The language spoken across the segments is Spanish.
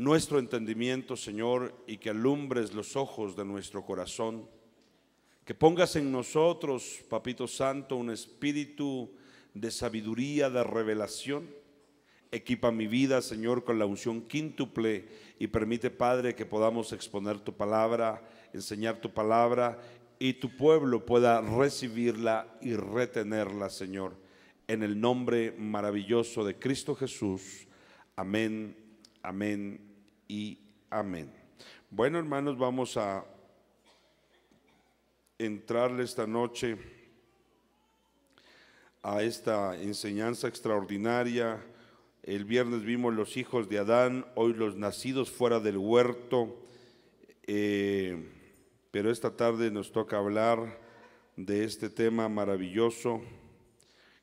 nuestro entendimiento, Señor, y que alumbres los ojos de nuestro corazón. Que pongas en nosotros, Papito Santo, un espíritu de sabiduría, de revelación. Equipa mi vida, Señor, con la unción quíntuple y permite, Padre, que podamos exponer tu palabra, enseñar tu palabra y tu pueblo pueda recibirla y retenerla, Señor. En el nombre maravilloso de Cristo Jesús. Amén, amén y amén. Bueno, hermanos, vamos a entrarle esta noche a esta enseñanza extraordinaria. El viernes vimos los hijos de Adán, hoy los nacidos fuera del huerto. Eh, pero esta tarde nos toca hablar de este tema maravilloso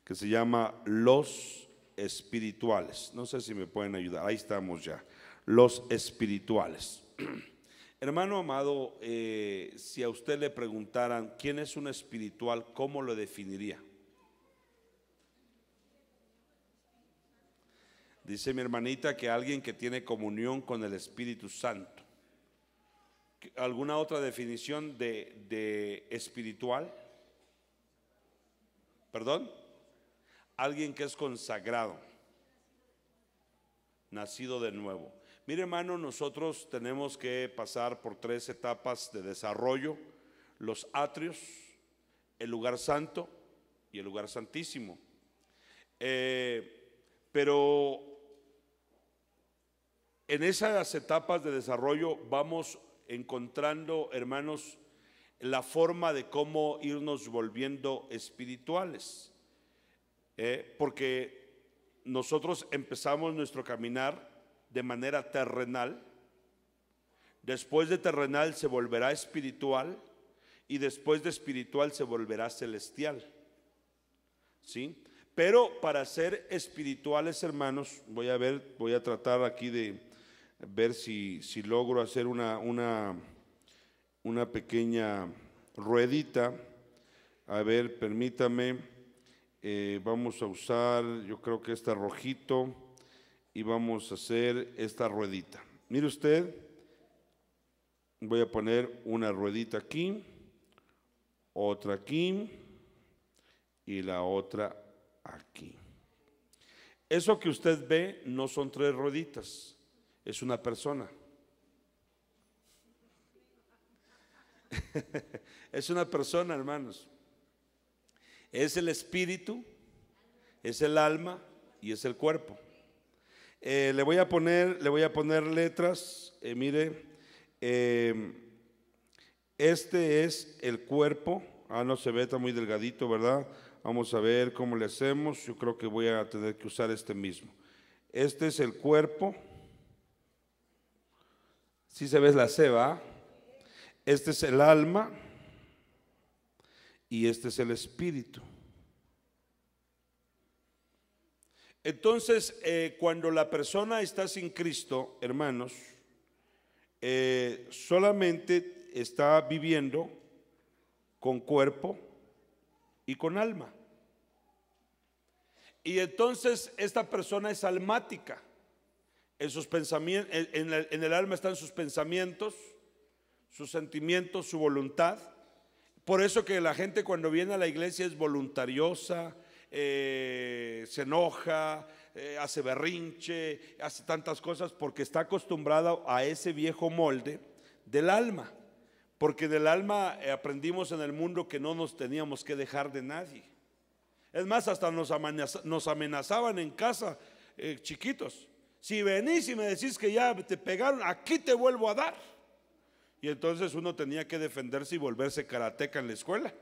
que se llama los espirituales. No sé si me pueden ayudar, ahí estamos ya, los espirituales. Hermano amado, eh, si a usted le preguntaran quién es un espiritual, ¿cómo lo definiría? Dice mi hermanita que alguien que tiene comunión con el Espíritu Santo. ¿Alguna otra definición de, espiritual? ¿Perdón? Alguien que es consagrado, nacido de nuevo. Mire hermano, nosotros tenemos que pasar por tres etapas de desarrollo. Los atrios, el lugar santo y el lugar santísimo. Eh, pero en esas etapas de desarrollo vamos encontrando, hermanos, la forma de cómo irnos volviendo espirituales. ¿eh? porque nosotros empezamos nuestro caminar de manera terrenal, después de terrenal se volverá espiritual y después de espiritual se volverá celestial. ¿Sí? Pero para ser espirituales, hermanos, voy a ver, voy a tratar aquí de ver si, si logro hacer una, una, una pequeña ruedita. A ver, permítame. Eh, vamos a usar, yo creo que este rojito, y vamos a hacer esta ruedita. Mire usted, voy a poner una ruedita aquí, otra aquí y la otra aquí. Eso que usted ve no son tres rueditas es una persona. es una persona, hermanos. Es el espíritu, es el alma y es el cuerpo. Eh, le voy a poner, le voy a poner letras. Eh, mire, eh, este es el cuerpo. Ah, no se ve, está muy delgadito, ¿verdad? Vamos a ver cómo le hacemos. Yo creo que voy a tener que usar este mismo. Este es el cuerpo. Si se ve la ceba, este es el alma y este es el espíritu. Entonces, eh, cuando la persona está sin Cristo, hermanos, eh, solamente está viviendo con cuerpo y con alma. Y entonces esta persona es almática. En sus pensamientos, en, el alma están sus pensamientos, sus sentimientos, su voluntad. Por eso que la gente cuando viene a la iglesia es voluntariosa, eh, se enoja, eh, hace berrinche, hace tantas cosas porque está acostumbrada a ese viejo molde del alma. Porque del alma eh, aprendimos en el mundo que no nos teníamos que dejar de nadie. Es más, hasta nos, amenazaban en casa chiquitos. Si venís y me decís que ya te pegaron, aquí te vuelvo a dar. Y entonces uno tenía que defenderse y volverse karateca en la escuela.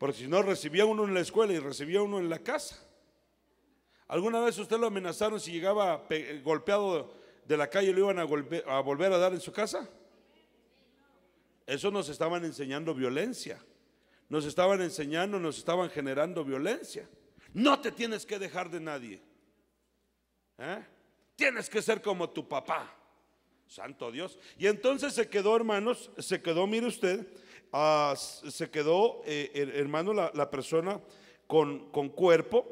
Porque si no, recibía uno en la escuela y recibía uno en la casa. ¿Alguna vez usted lo amenazaron si llegaba golpeado de la calle y lo iban a, a volver a dar en su casa? Eso nos estaban enseñando violencia. Nos estaban enseñando, nos estaban generando violencia. No te tienes que dejar de nadie. ¿Eh? Tienes que ser como tu papá. Santo Dios. Y entonces se quedó, hermanos, se quedó, mire usted, ah, se quedó, eh, hermano, la, persona con, con cuerpo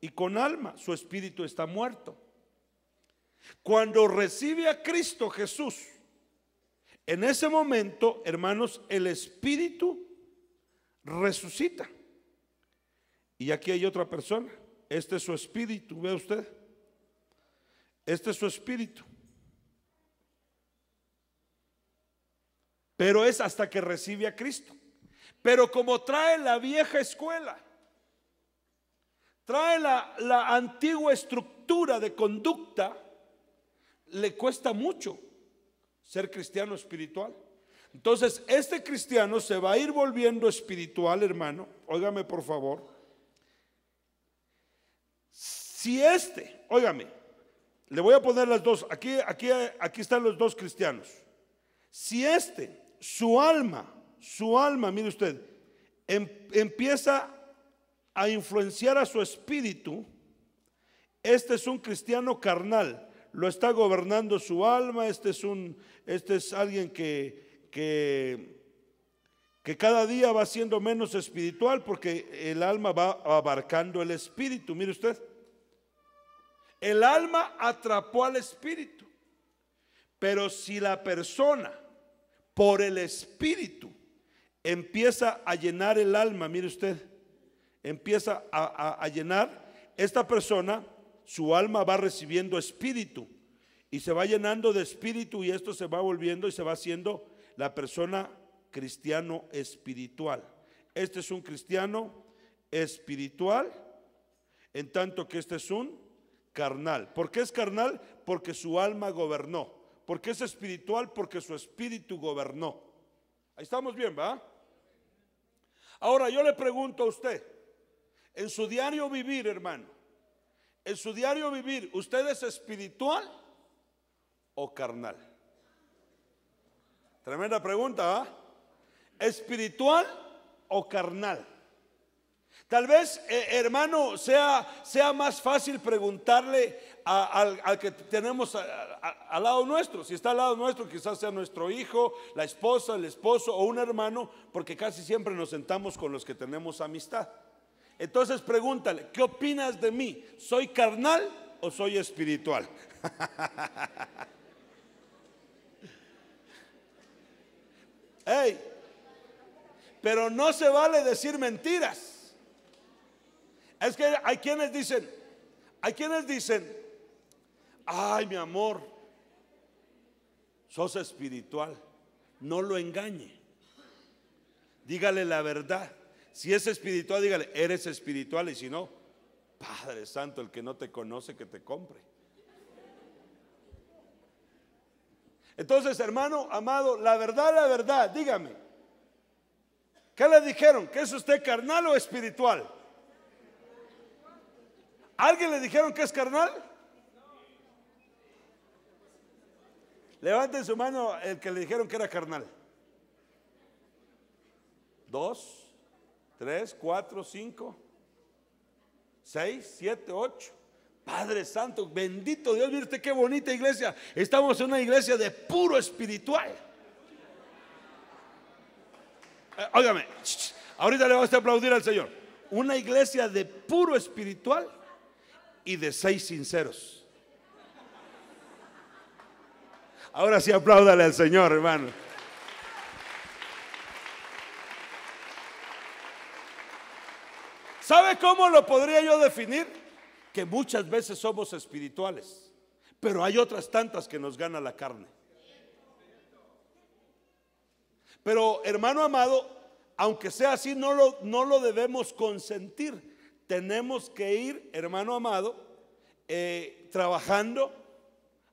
y con alma. Su espíritu está muerto. Cuando recibe a Cristo Jesús, en ese momento, hermanos, el Espíritu resucita. Y aquí hay otra persona. Este es su espíritu, ve usted. Este es su espíritu. Pero es hasta que recibe a Cristo. Pero como trae la vieja escuela, trae la, la antigua estructura de conducta, le cuesta mucho ser cristiano espiritual. Entonces, este cristiano se va a ir volviendo espiritual, hermano. Óigame, por favor. Si este, óigame, le voy a poner las dos, aquí, aquí, aquí están los dos cristianos. Si este, su alma, su alma, mire usted, em, empieza a influenciar a su espíritu, este es un cristiano carnal, lo está gobernando su alma, este es un, este es alguien que, que, que cada día va siendo menos espiritual porque el alma va abarcando el espíritu, mire usted. El alma atrapó al espíritu, pero si la persona por el espíritu empieza a llenar el alma, mire usted, empieza a, llenar, esta persona su alma va recibiendo espíritu y se va llenando de espíritu y esto se va volviendo y se va haciendo la persona cristiano espiritual. Este es un cristiano espiritual, en tanto que este es un carnal. ¿Por qué es carnal? Porque su alma gobernó. ¿Por qué es espiritual? Porque su espíritu gobernó. Ahí estamos bien, ¿va? Ahora yo le pregunto a usted, en su diario vivir, hermano, en su diario vivir, ¿usted es espiritual o carnal? Tremenda pregunta, ¿ah? ¿Espiritual o carnal? Tal vez, eh, hermano, sea, sea, más fácil preguntarle al, que tenemos al lado nuestro. Si está al lado nuestro, quizás sea nuestro hijo, la esposa, el esposo o un hermano, porque casi siempre nos sentamos con los que tenemos amistad. Entonces pregúntale, ¿qué opinas de mí? ¿Soy carnal o soy espiritual? hey, pero no se vale decir mentiras. Es que hay quienes dicen, hay quienes dicen, ay mi amor, sos espiritual, no lo engañe, dígale la verdad. Si es espiritual, dígale, eres espiritual. Y si no, Padre Santo, el que no te conoce, que te compre. Entonces, hermano amado, la verdad, la verdad, dígame. ¿Qué le dijeron? ¿Que es usted carnal o espiritual? ¿Alguien le dijeron que es carnal? Levanten su mano el que le dijeron que era carnal. Dos. Tres, cuatro, cinco, seis, siete, ocho. Padre Santo, bendito Dios, mire usted qué bonita iglesia. Estamos en una iglesia de puro espiritual. Eh, óigame, ahorita le vamos a aplaudir al Señor. Una iglesia de puro espiritual y de seis sinceros. Ahora sí apláudale al Señor, hermano. ¿Sabe cómo lo podría yo definir? Que muchas veces somos espirituales, pero hay otras tantas que nos gana la carne. Pero hermano amado, aunque sea así, no lo, no lo debemos consentir. Tenemos que ir, hermano amado, eh, trabajando,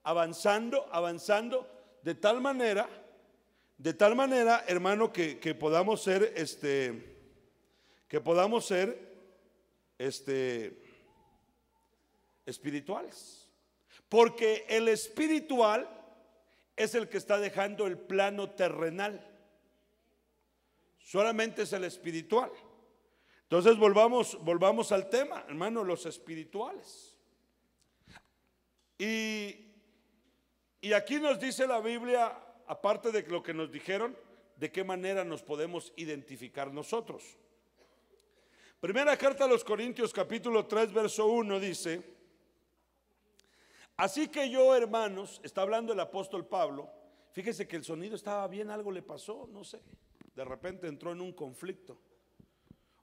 avanzando, avanzando, de tal manera, de tal manera, hermano, que, que podamos ser, este, que podamos ser este, espirituales. Porque el espiritual es el que está dejando el plano terrenal. Solamente es el espiritual. Entonces volvamos, volvamos al tema, hermano, los espirituales. Y, y aquí nos dice la Biblia, aparte de lo que nos dijeron, de qué manera nos podemos identificar nosotros. Primera carta a los Corintios capítulo 3 verso 1 dice, Así que yo, hermanos, está hablando el apóstol Pablo, fíjese que el sonido estaba bien, algo le pasó, no sé, de repente entró en un conflicto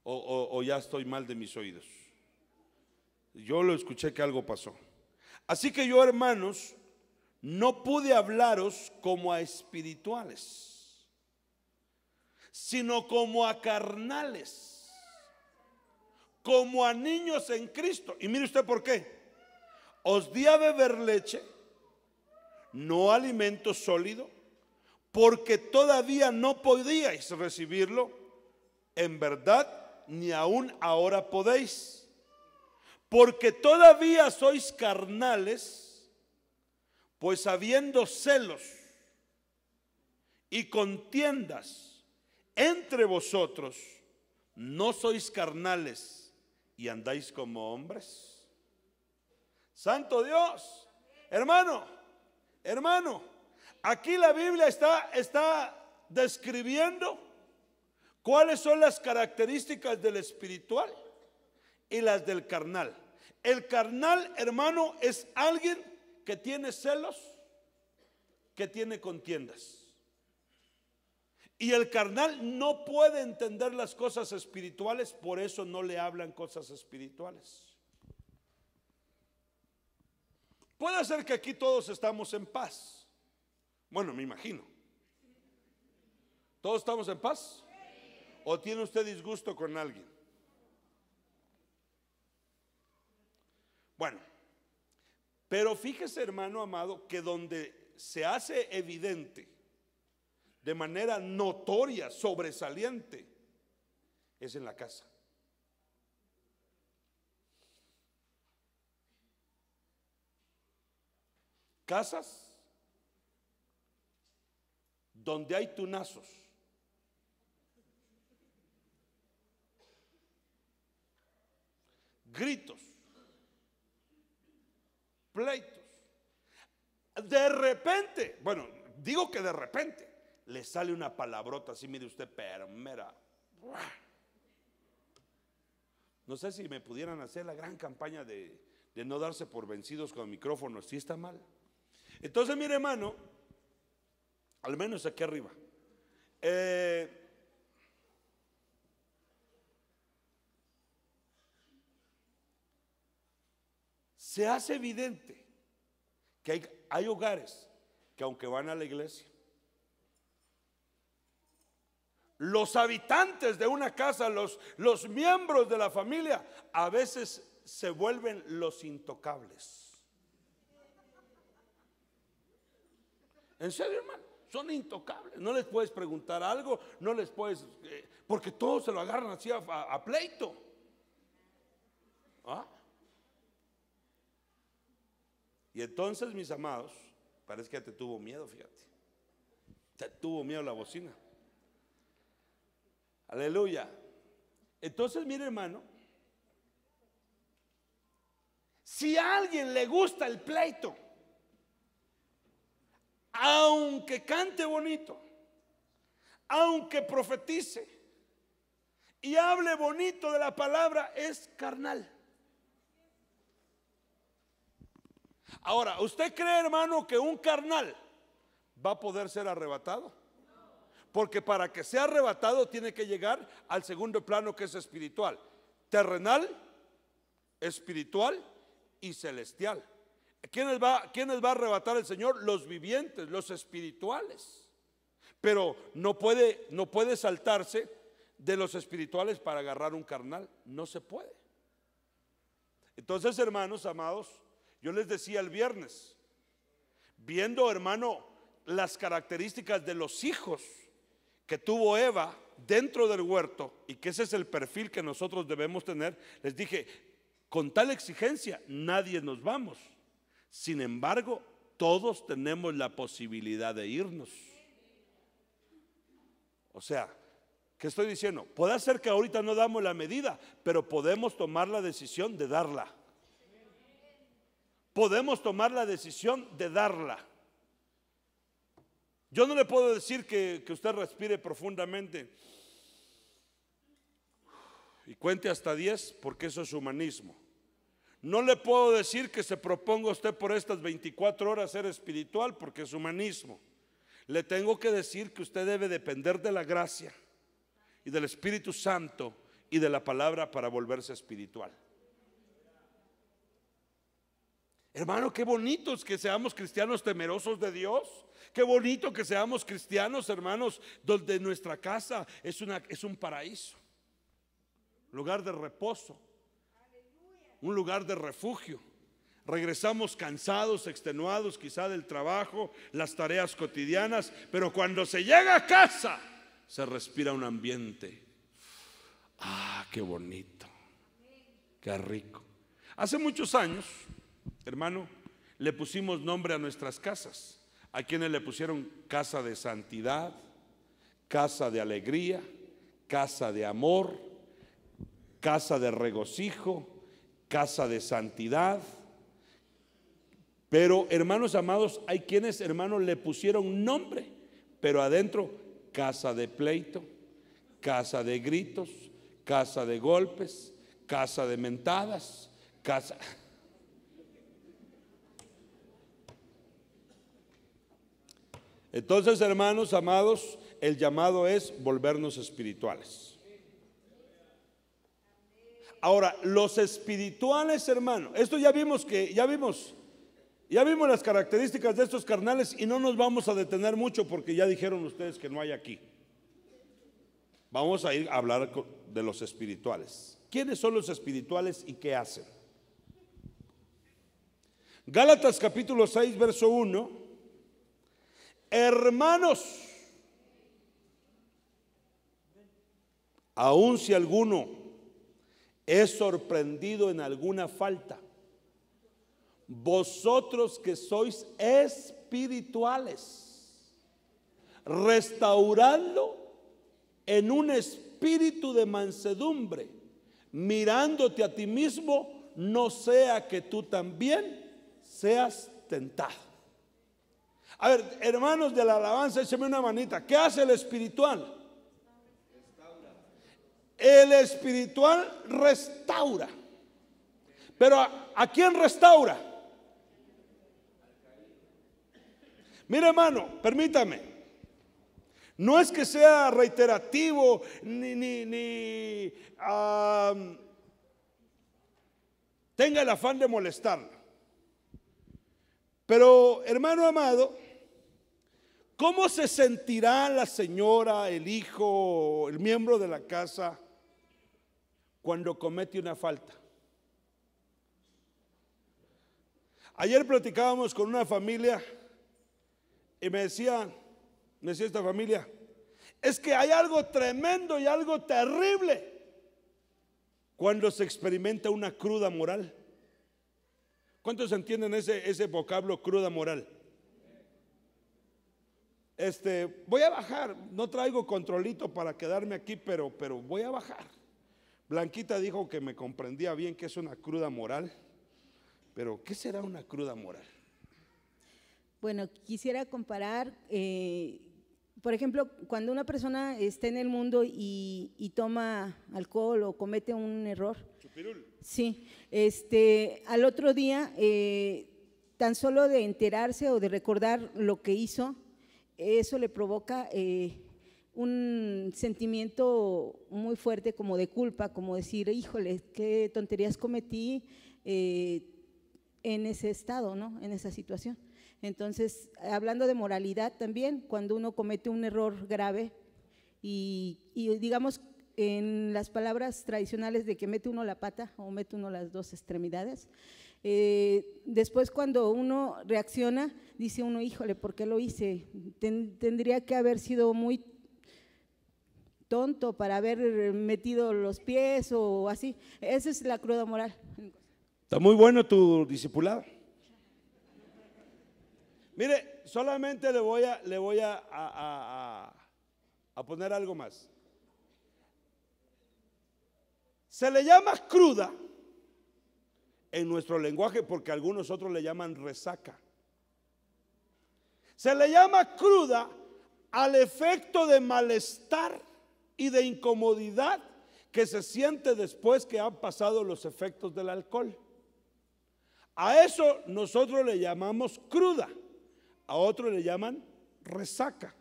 o, ya estoy mal de mis oídos. Yo lo escuché que algo pasó. Así que yo, hermanos, no pude hablaros como a espirituales, sino como a carnales, como a niños en Cristo. Y mire usted por qué os di a beber leche, no alimento sólido, porque todavía no podíais recibirlo, en verdad, ni aún ahora podéis, porque todavía sois carnales, pues habiendo celos y contiendas entre vosotros, no sois carnales y andáis como hombres. Santo Dios. Hermano, hermano, aquí la Biblia está, está describiendo cuáles son las características del espiritual y las del carnal. El carnal, hermano, es alguien que tiene celos, que tiene contiendas. Y el carnal no puede entender las cosas espirituales, por eso no le hablan cosas espirituales. Puede ser que aquí todos estamos en paz. Bueno, me imagino. ¿Todos estamos en paz? ¿O tiene usted disgusto con alguien? Bueno, pero fíjese hermano amado que donde se hace evidente de manera notoria, sobresaliente, es en la casa. casas donde hay tunazos. Gritos, pleitos. De repente, bueno, digo que de repente le sale una palabrota así, mire usted, pero mira. No sé si me pudieran hacer la gran campaña de, de no darse por vencidos con micrófonos, si está mal. Entonces, mire hermano, al menos aquí arriba, eh, se hace evidente que hay, hogares que aunque van a la iglesia, los habitantes de una casa, los, miembros de la familia, a veces se vuelven los intocables. En serio, hermano, son intocables. No les puedes preguntar algo, no les puedes, eh, porque todos se lo agarran así a, pleito. ¿Ah? Y entonces, mis amados, parece que te tuvo miedo, fíjate. Te tuvo miedo la bocina. Aleluya. Entonces, mire, hermano, si a alguien le gusta el pleito, aunque cante bonito, aunque profetice y hable bonito de la palabra, es carnal. Ahora, ¿usted cree, hermano, que un carnal va a poder ser arrebatado? Porque para que sea arrebatado tiene que llegar al segundo plano que es espiritual. Terrenal, espiritual y celestial. ¿Quiénes va, ¿Quiénes va a arrebatar el Señor? Los vivientes, los espirituales. Pero no puede, no puede saltarse de los espirituales para agarrar un carnal. No se puede. Entonces, hermanos amados, yo les decía el viernes, viendo, hermano, las características de los hijos que tuvo Eva dentro del huerto y que ese es el perfil que nosotros debemos tener, les dije, con tal exigencia nadie nos vamos. Sin embargo, todos tenemos la posibilidad de irnos. O sea, ¿qué estoy diciendo? Puede ser que ahorita no damos la medida, pero podemos tomar la decisión de darla. Podemos tomar la decisión de darla. Yo no le puedo decir que, que usted respire profundamente y cuente hasta 10 porque eso es humanismo. No le puedo decir que se proponga usted por estas 24 horas ser espiritual porque es humanismo. Le tengo que decir que usted debe depender de la gracia y del Espíritu Santo y de la palabra para volverse espiritual. Hermano, qué bonito es que seamos cristianos temerosos de Dios. Qué bonito que seamos cristianos, hermanos, donde nuestra casa es, una, es un paraíso, lugar de reposo, un lugar de refugio. Regresamos cansados, extenuados quizá del trabajo, las tareas cotidianas, pero cuando se llega a casa se respira un ambiente. Ah, qué bonito, qué rico. Hace muchos años, hermano, le pusimos nombre a nuestras casas. A quienes le pusieron casa de santidad, casa de alegría, casa de amor, casa de regocijo, casa de santidad. Pero hermanos amados, hay quienes hermanos le pusieron nombre, pero adentro casa de pleito, casa de gritos, casa de golpes, casa de mentadas, casa... Entonces, hermanos amados, el llamado es volvernos espirituales. Ahora, los espirituales, hermano, esto ya vimos que, ya vimos, ya vimos las características de estos carnales y no nos vamos a detener mucho porque ya dijeron ustedes que no hay aquí. Vamos a ir a hablar de los espirituales. ¿Quiénes son los espirituales y qué hacen? Gálatas capítulo 6, verso 1 Hermanos, aun si alguno es sorprendido en alguna falta, vosotros que sois espirituales, restaurando en un espíritu de mansedumbre, mirándote a ti mismo, no sea que tú también seas tentado. A ver, hermanos de la alabanza, écheme una manita. ¿Qué hace el espiritual? El espiritual restaura. Pero ¿a, quién restaura? Mira hermano, permítame. No es que sea reiterativo ni, ni, ni tenga el afán de molestar. Pero hermano amado, ¿Cómo se sentirá la señora, el hijo, el miembro de la casa cuando comete una falta? Ayer platicábamos con una familia y me decía, me decía esta familia, es que hay algo tremendo y algo terrible cuando se experimenta una cruda moral. ¿Cuántos entienden ese, ese vocablo cruda moral? Este, voy a bajar, no traigo controlito para quedarme aquí, pero, pero voy a bajar. Blanquita dijo que me comprendía bien que es una cruda moral, pero ¿qué será una cruda moral? Bueno, quisiera comparar, eh, por ejemplo, cuando una persona está en el mundo y, toma alcohol o comete un error. Chupirul. Sí, este, al otro día, eh, tan solo de enterarse o de recordar lo que hizo, eso le provoca eh, un sentimiento muy fuerte como de culpa, como decir, híjole, qué tonterías cometí eh, en ese estado, ¿no? en esa situación. Entonces, hablando de moralidad también, cuando uno comete un error grave y, digamos en las palabras tradicionales de que mete uno la pata o mete uno las dos extremidades, eh, después cuando uno reacciona, dice uno, híjole, ¿por qué lo hice? tendría que haber sido muy tonto para haber metido los pies o así. Esa es la cruda moral. Está muy bueno tu discipulado. Mire, solamente le voy a, le voy a, a poner algo más. Se le llama cruda en nuestro lenguaje porque algunos otros le llaman resaca. Se le llama cruda al efecto de malestar y de incomodidad que se siente después que han pasado los efectos del alcohol. A eso nosotros le llamamos cruda, a otros le llaman resaca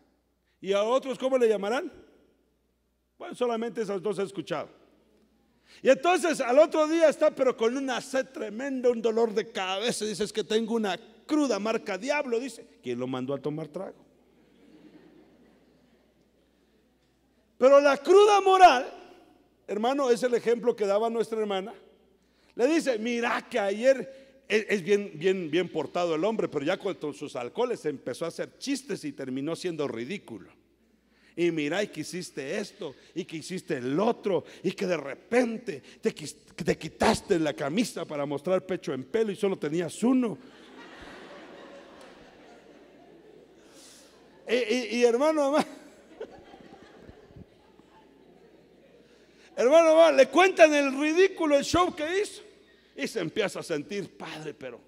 y a otros ¿cómo le llamarán? Bueno, solamente esas dos he escuchado. Y entonces al otro día está pero con una sed tremenda, un dolor de cabeza, dices que tengo una cruda marca diablo, dice, ¿quién lo mandó a tomar trago? Pero la cruda moral, hermano, es el ejemplo que daba nuestra hermana. Le dice, mira que ayer es, bien, bien, bien portado el hombre, pero ya con sus alcoholes empezó a hacer chistes y terminó siendo ridículo. Y mira, y que hiciste esto, y que hiciste el otro, y que de repente te, te quitaste la camisa para mostrar pecho en pelo y solo tenías uno. Y, hermano, hermano, le cuentan el ridículo el show que hizo. Y se empieza a sentir padre, pero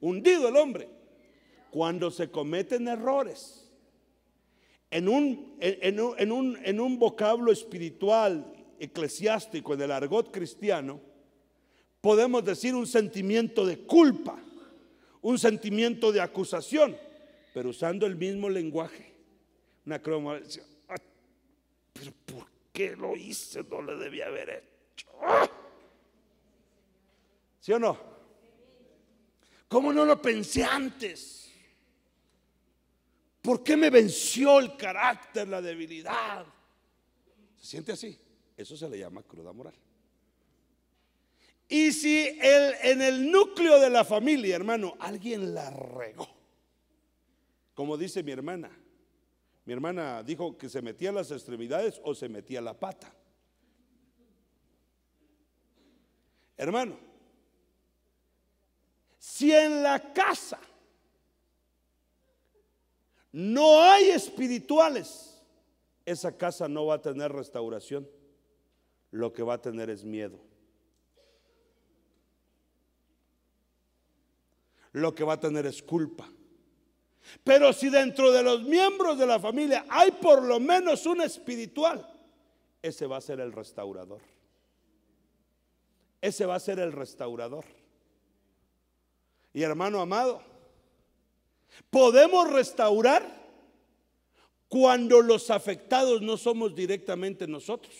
hundido el hombre. Cuando se cometen errores en un, en, un, en un vocablo espiritual, eclesiástico, en el argot cristiano, podemos decir un sentimiento de culpa, un sentimiento de acusación pero usando el mismo lenguaje. Una croma decía, pero ¿por qué lo hice? No le debía haber hecho. ¿Sí o no? ¿Cómo no lo pensé antes? ¿Por qué me venció el carácter, la debilidad? ¿Se siente así? Eso se le llama cruda moral. Y si el, en el núcleo de la familia, hermano, alguien la regó como dice mi hermana. Mi hermana dijo que se metía las extremidades o se metía la pata. Hermano, si en la casa no hay espirituales, esa casa no va a tener restauración. Lo que va a tener es miedo. Lo que va a tener es culpa. Pero si dentro de los miembros de la familia hay por lo menos un espiritual, ese va a ser el restaurador. Ese va a ser el restaurador. Y hermano amado, podemos restaurar cuando los afectados no somos directamente nosotros.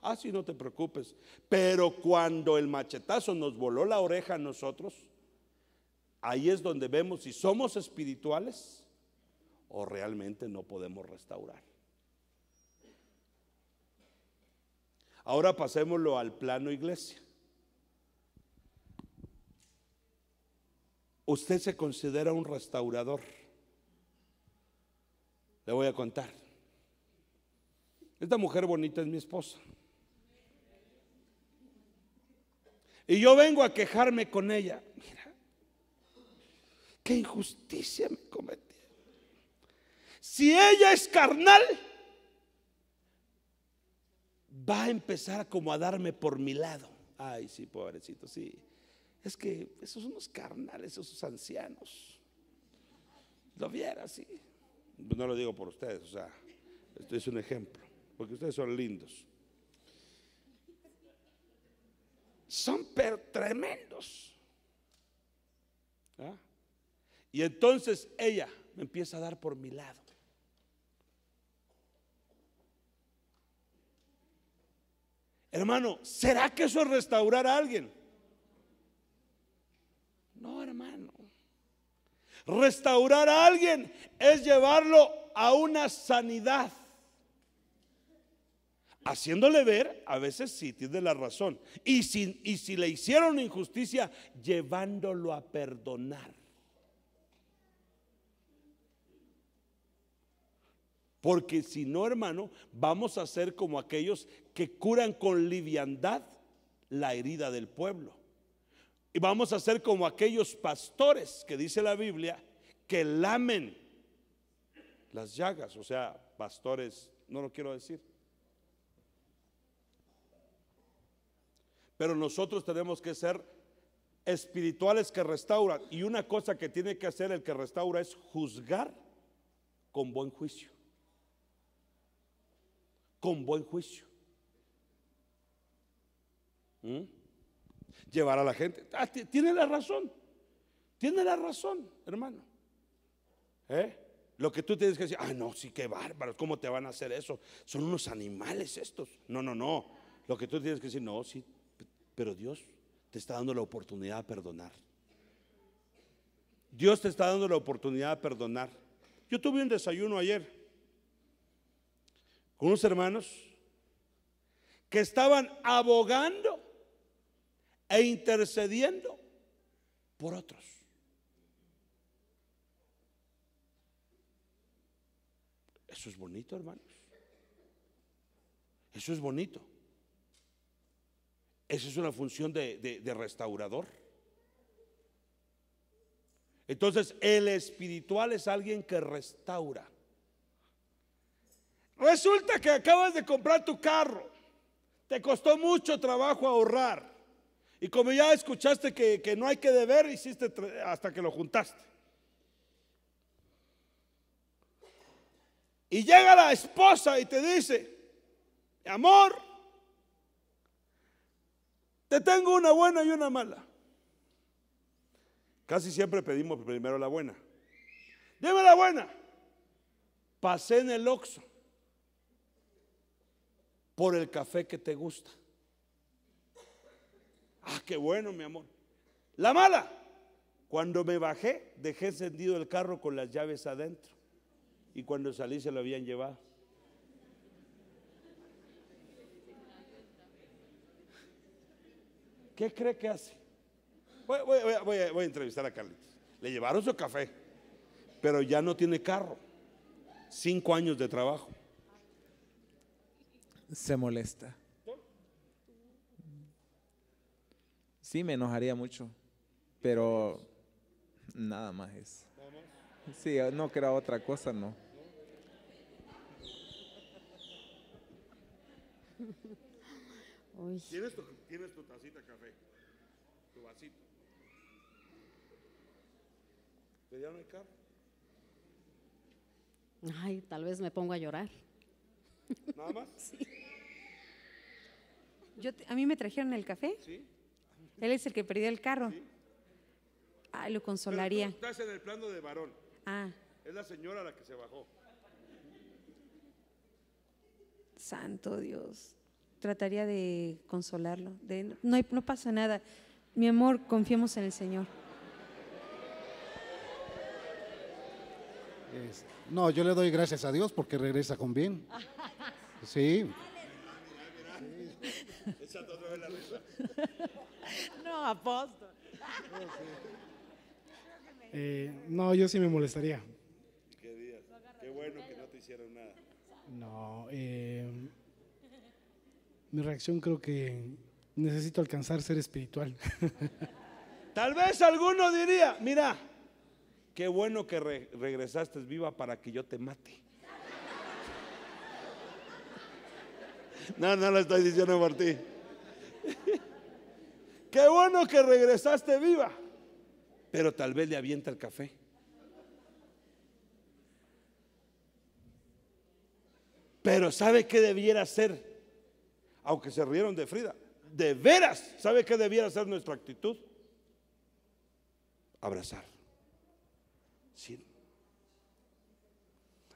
Ah, sí, no te preocupes. Pero cuando el machetazo nos voló la oreja a nosotros, ahí es donde vemos si somos espirituales o realmente no podemos restaurar. Ahora pasémoslo al plano iglesia. Usted se considera un restaurador. Le voy a contar. Esta mujer bonita es mi esposa. Y yo vengo a quejarme con ella. Qué injusticia me cometí. Si ella es carnal, va a empezar como a darme por mi lado. Ay, sí, pobrecito, sí. Es que esos son los carnales, esos ancianos. Lo viera, sí. No lo digo por ustedes, o sea, esto es un ejemplo, porque ustedes son lindos. Son tremendos. ¿Ah? Y entonces ella me empieza a dar por mi lado. Hermano, ¿será que eso es restaurar a alguien? No, hermano. Restaurar a alguien es llevarlo a una sanidad. Haciéndole ver, a veces sí, tiene la razón. Y si, y si le hicieron injusticia, llevándolo a perdonar. Porque si no, hermano, vamos a ser como aquellos que curan con liviandad la herida del pueblo. Y vamos a ser como aquellos pastores que dice la Biblia que lamen las llagas, o sea, pastores, no lo quiero decir. Pero nosotros tenemos que ser espirituales que restauran. Y una cosa que tiene que hacer el que restaura es juzgar con buen juicio con buen juicio. ¿Mm? Llevar a la gente. Ah, tiene la razón. Tiene la razón, hermano. ¿Eh? Lo que tú tienes que decir, ah, no, sí, qué bárbaros, ¿cómo te van a hacer eso? Son unos animales estos. No, no, no. Lo que tú tienes que decir, no, sí, pero Dios te está dando la oportunidad de perdonar. Dios te está dando la oportunidad de perdonar. Yo tuve un desayuno ayer con unos hermanos que estaban abogando e intercediendo por otros. Eso es bonito, hermanos. Eso es bonito. Esa es una función de, restaurador. Entonces, el espiritual es alguien que restaura. Resulta que acabas de comprar tu carro. Te costó mucho trabajo ahorrar. Y como ya escuchaste que, que no hay que deber, hiciste hasta que lo juntaste. Y llega la esposa y te dice, amor, te tengo una buena y una mala. Casi siempre pedimos primero la buena. Dime la buena. Pasé en el Oxxo por el café que te gusta. Ah, qué bueno, mi amor. La mala. Cuando me bajé, dejé encendido el carro con las llaves adentro. Y cuando salí se lo habían llevado. ¿Qué cree que hace? Voy, a, entrevistar a Carlitos. Le llevaron su café, pero ya no tiene carro. Cinco años de trabajo. Se molesta. Sí, me enojaría mucho, pero nada más es. Sí, no creo otra cosa, no. ¿Tienes tu, tienes tu tacita de café, tu vasito. ¿Te dieron el carro? Ay, tal vez me pongo a llorar. ¿Nada más? Sí. Yo ¿A mí me trajeron el café? Sí. Él es el que perdió el carro. Sí. Ay, lo consolaría. estás en el plano de varón. Ah. Es la señora la que se bajó. Santo Dios trataría de consolarlo. De, no, no pasa nada. Mi amor, confiemos en el Señor. No, yo le doy gracias a Dios porque regresa con bien. Sí. No, apóstol. Eh, no, yo sí me molestaría. Qué, Qué bueno que no te hicieron nada. No, eh, mi reacción creo que necesito alcanzar ser espiritual. Tal vez alguno diría, mira, qué bueno que regresaste viva para que yo te mate. No, no lo estoy diciendo por ti. Qué bueno que regresaste viva. Pero tal vez le avienta el café. Pero ¿sabe qué debiera ser? aunque se rieron de Frida. De veras, ¿sabe qué debiera ser nuestra actitud? Abrazar.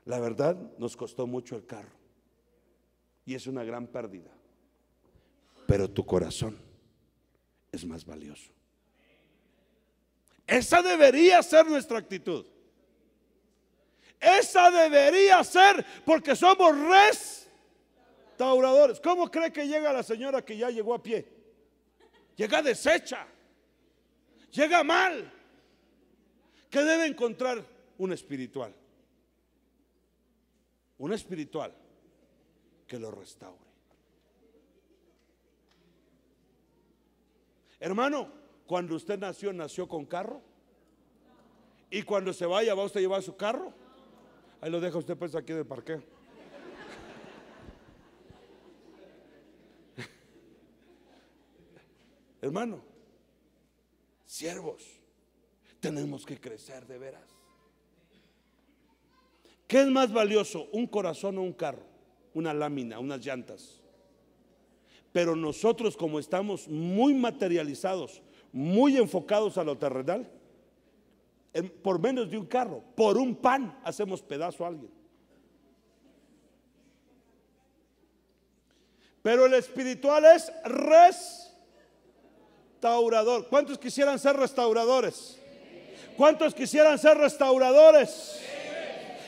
La verdad nos costó mucho el carro y es una gran pérdida. Pero tu corazón es más valioso. Esa debería ser nuestra actitud. Esa debería ser porque somos res restauradores. ¿Cómo cree que llega la señora que ya llegó a pie? Llega deshecha. Llega mal. ¿Qué debe encontrar un espiritual? Un espiritual que lo restaure. Hermano, cuando usted nació, nació con carro. Y cuando se vaya, va usted a llevar su carro. Ahí lo deja usted pues aquí del parqueo. Hermano, siervos, tenemos que crecer de veras. ¿Qué es más valioso, un corazón o un carro? Una lámina, unas llantas. Pero nosotros como estamos muy materializados, muy enfocados a lo terrenal, en- por menos de un carro, por un pan hacemos pedazo a alguien. Pero el espiritual es restaurador. ¿Cuántos quisieran ser restauradores? ¿Cuántos quisieran ser restauradores?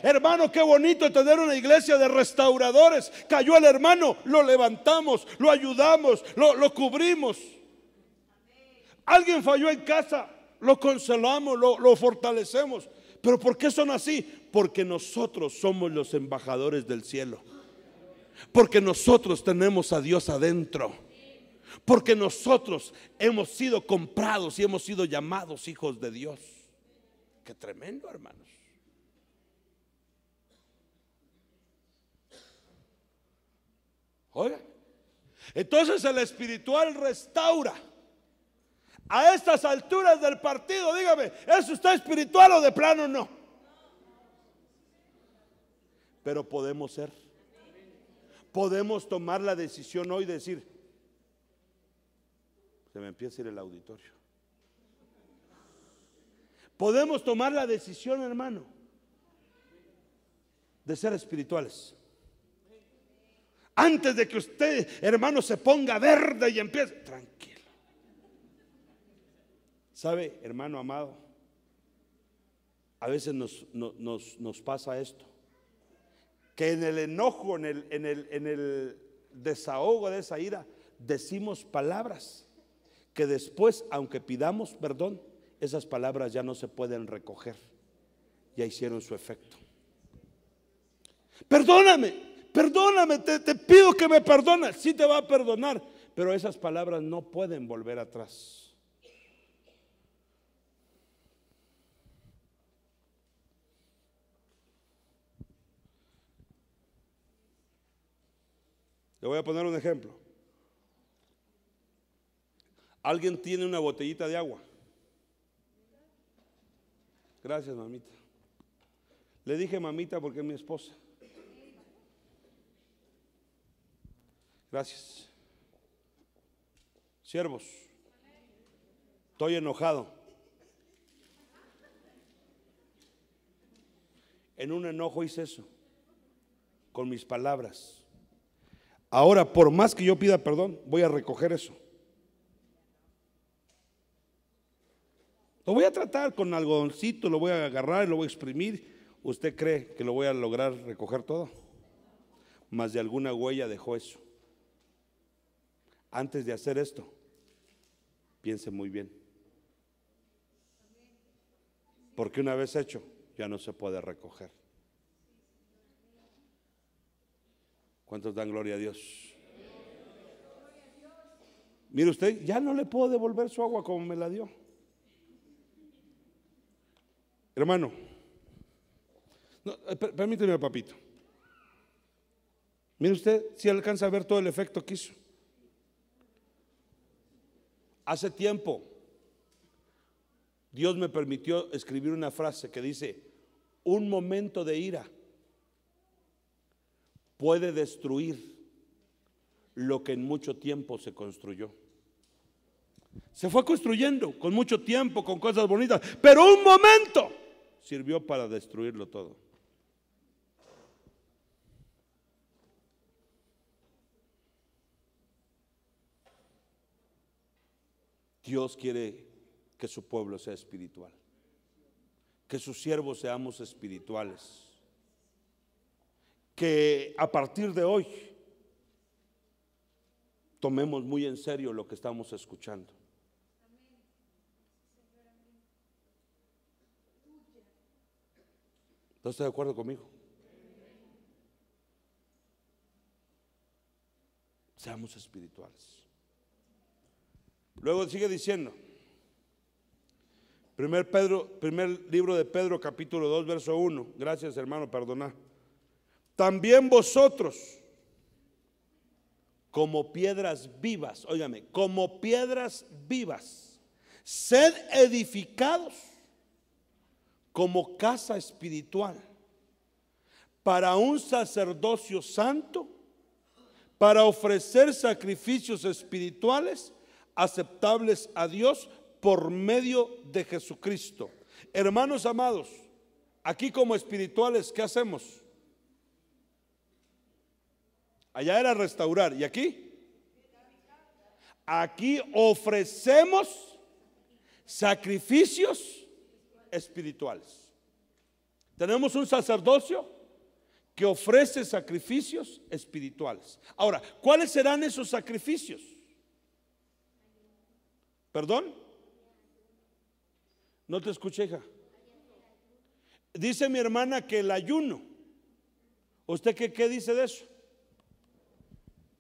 Hermano, qué bonito tener una iglesia de restauradores. Cayó el hermano, lo levantamos, lo ayudamos, lo, cubrimos. Alguien falló en casa, lo consolamos, lo, lo fortalecemos. Pero ¿por qué son así? Porque nosotros somos los embajadores del cielo. Porque nosotros tenemos a Dios adentro. Porque nosotros hemos sido comprados y hemos sido llamados hijos de Dios. Qué tremendo, hermanos. Oiga. Entonces el espiritual restaura. A estas alturas del partido, dígame, ¿es usted espiritual o de plano no? Pero podemos ser. Podemos tomar la decisión hoy de decir, se me empieza a ir el auditorio. Podemos tomar la decisión, hermano, de ser espirituales. Antes de que usted, hermano, se ponga verde y empiece, tranquilo. ¿Sabe, hermano amado? A veces nos, no- nos- nos pasa esto. Que en el enojo, en el, en, el, en el desahogo de esa ira, decimos palabras que después, aunque pidamos perdón, esas palabras ya no se pueden recoger. Ya hicieron su efecto. Perdóname, perdóname, te, pido que me perdones. Sí te va a perdonar, pero esas palabras no pueden volver atrás. Le voy a poner un ejemplo. Alguien tiene una botellita de agua. Gracias, mamita. Le dije mamita porque es mi esposa. Gracias. Siervos, estoy enojado. En un enojo hice eso, con mis palabras. Ahora, por más que yo pida perdón, voy a recoger eso. Lo voy a tratar con algodoncito, lo voy a agarrar, lo voy a exprimir. ¿Usted cree que lo voy a lograr recoger todo? Más de alguna huella dejó eso. Antes de hacer esto, piense muy bien. Porque una vez hecho, ya no se puede recoger. ¿Cuántos dan gloria a Dios? Mire usted, ya no le puedo devolver su agua como me la dio. Hermano, no, eh, per- permíteme, papito. Mire usted si alcanza a ver todo el efecto que hizo. Hace tiempo, Dios me permitió escribir una frase que dice, un momento de ira puede destruir lo que en mucho tiempo se construyó. Se fue construyendo con mucho tiempo, con cosas bonitas, pero un momento sirvió para destruirlo todo. Dios quiere que su pueblo sea espiritual, que sus siervos seamos espirituales, que a partir de hoy tomemos muy en serio lo que estamos escuchando. ¿No está de acuerdo conmigo? Seamos espirituales. Luego sigue diciendo, primer, Pedro, primer libro de Pedro, capítulo 2, verso 1. Gracias, hermano, perdona. También vosotros, como piedras vivas, óigame, como piedras vivas, sed edificados como casa espiritual para un sacerdocio santo, para ofrecer sacrificios espirituales aceptables a Dios por medio de Jesucristo. Hermanos amados, aquí como espirituales, ¿qué hacemos? Allá era restaurar. ¿Y aquí? Aquí ofrecemos sacrificios espirituales. Tenemos un sacerdocio que ofrece sacrificios espirituales. Ahora, ¿cuáles serán esos sacrificios? ¿Perdón? No te escuché, hija. Dice mi hermana que el ayuno. ¿Usted qué, qué dice de eso?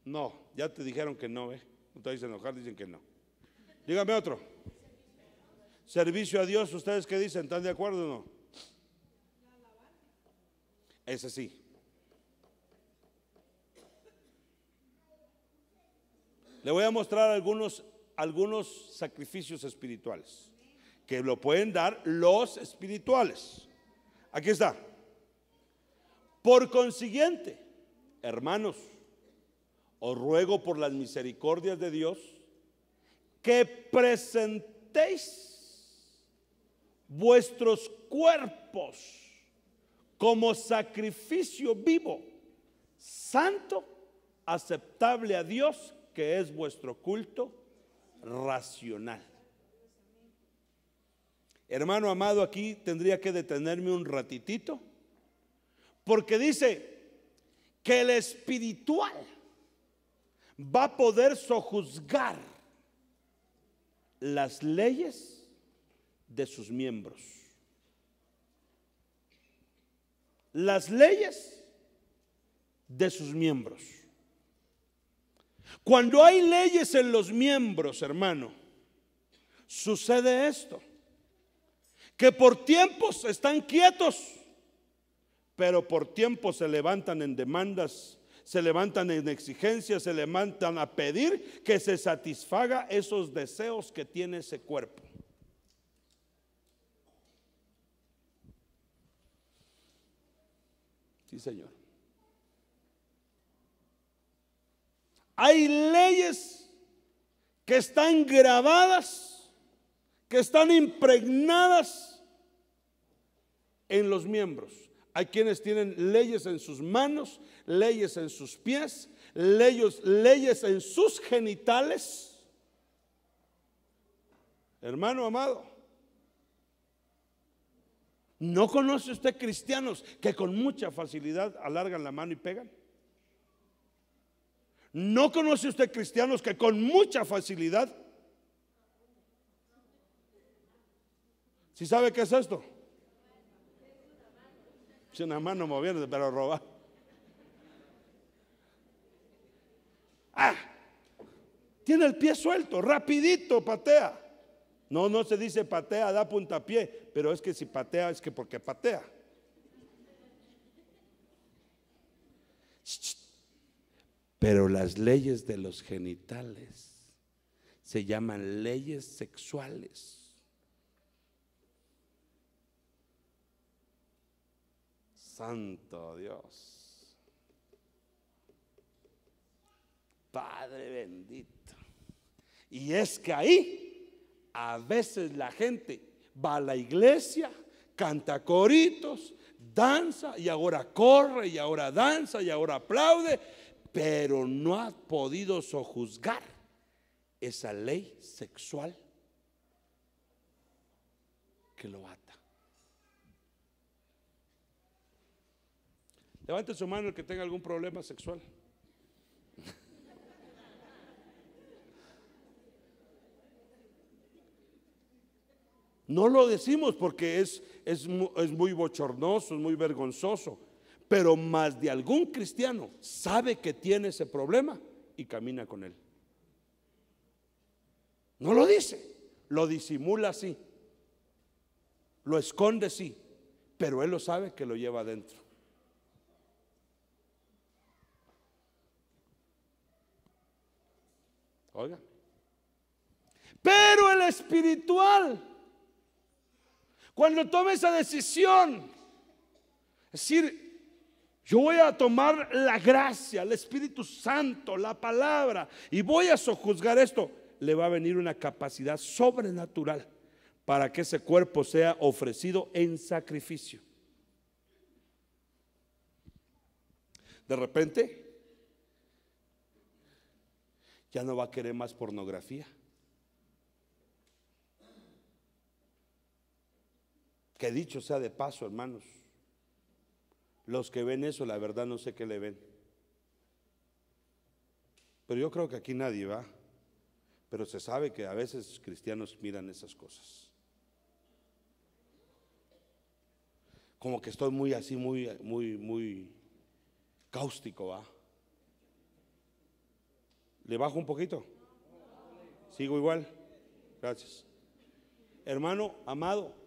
No, ya te dijeron que no, ¿eh? No te dicen enojar, dicen que no. Dígame otro. Servicio a Dios, ¿ustedes qué dicen? ¿Están de acuerdo o no? Ese sí. Le voy a mostrar algunos, algunos sacrificios espirituales que lo pueden dar los espirituales. Aquí está. Por consiguiente, hermanos, os ruego por las misericordias de Dios que presentéis vuestros cuerpos como sacrificio vivo, santo, aceptable a Dios, que es vuestro culto racional. Hermano amado, aquí tendría que detenerme un ratitito, porque dice que el espiritual va a poder sojuzgar las leyes de sus miembros. Las leyes de sus miembros. Cuando hay leyes en los miembros, hermano, sucede esto. Que por tiempos están quietos, pero por tiempos se levantan en demandas se levantan en exigencias, se levantan a pedir que se satisfaga esos deseos que tiene ese cuerpo. Sí, Señor. Hay leyes que están grabadas, que están impregnadas en los miembros. Hay quienes tienen leyes en sus manos, leyes en sus pies, leyes, leyes en sus genitales. Hermano amado, ¿no conoce usted cristianos que con mucha facilidad alargan la mano y pegan? ¿No conoce usted cristianos que con mucha facilidad... ¿Si sabe qué es esto? Es una mano moviendo, pero robar. Ah, tiene el pie suelto, rapidito patea. No, no se dice patea, da puntapié, pero es que si patea es que porque patea. Pero las leyes de los genitales se llaman leyes sexuales. Santo Dios. Padre bendito. Y es que ahí a veces la gente va a la iglesia, canta coritos, danza y ahora corre y ahora danza y ahora aplaude, pero no ha podido sojuzgar esa ley sexual que lo ata. Levante su mano el que tenga algún problema sexual. No lo decimos porque es, es, muy bochornoso, es muy vergonzoso, pero más de algún cristiano sabe que tiene ese problema y camina con él. No lo dice, lo disimula así, lo esconde sí, pero él lo sabe que lo lleva adentro. Oiga. Pero el espiritual, cuando tome esa decisión, es decir, yo voy a tomar la gracia, el Espíritu Santo, la palabra, y voy a sojuzgar esto, le va a venir una capacidad sobrenatural para que ese cuerpo sea ofrecido en sacrificio. De repente, ya no va a querer más pornografía. Que dicho sea de paso, hermanos, los que ven eso, la verdad no sé qué le ven. Pero yo creo que aquí nadie va. Pero se sabe que a veces cristianos miran esas cosas. Como que estoy muy así, muy, muy, muy cáustico, ¿va? ¿Le bajo un poquito? ¿Sigo igual? Gracias. Hermano amado,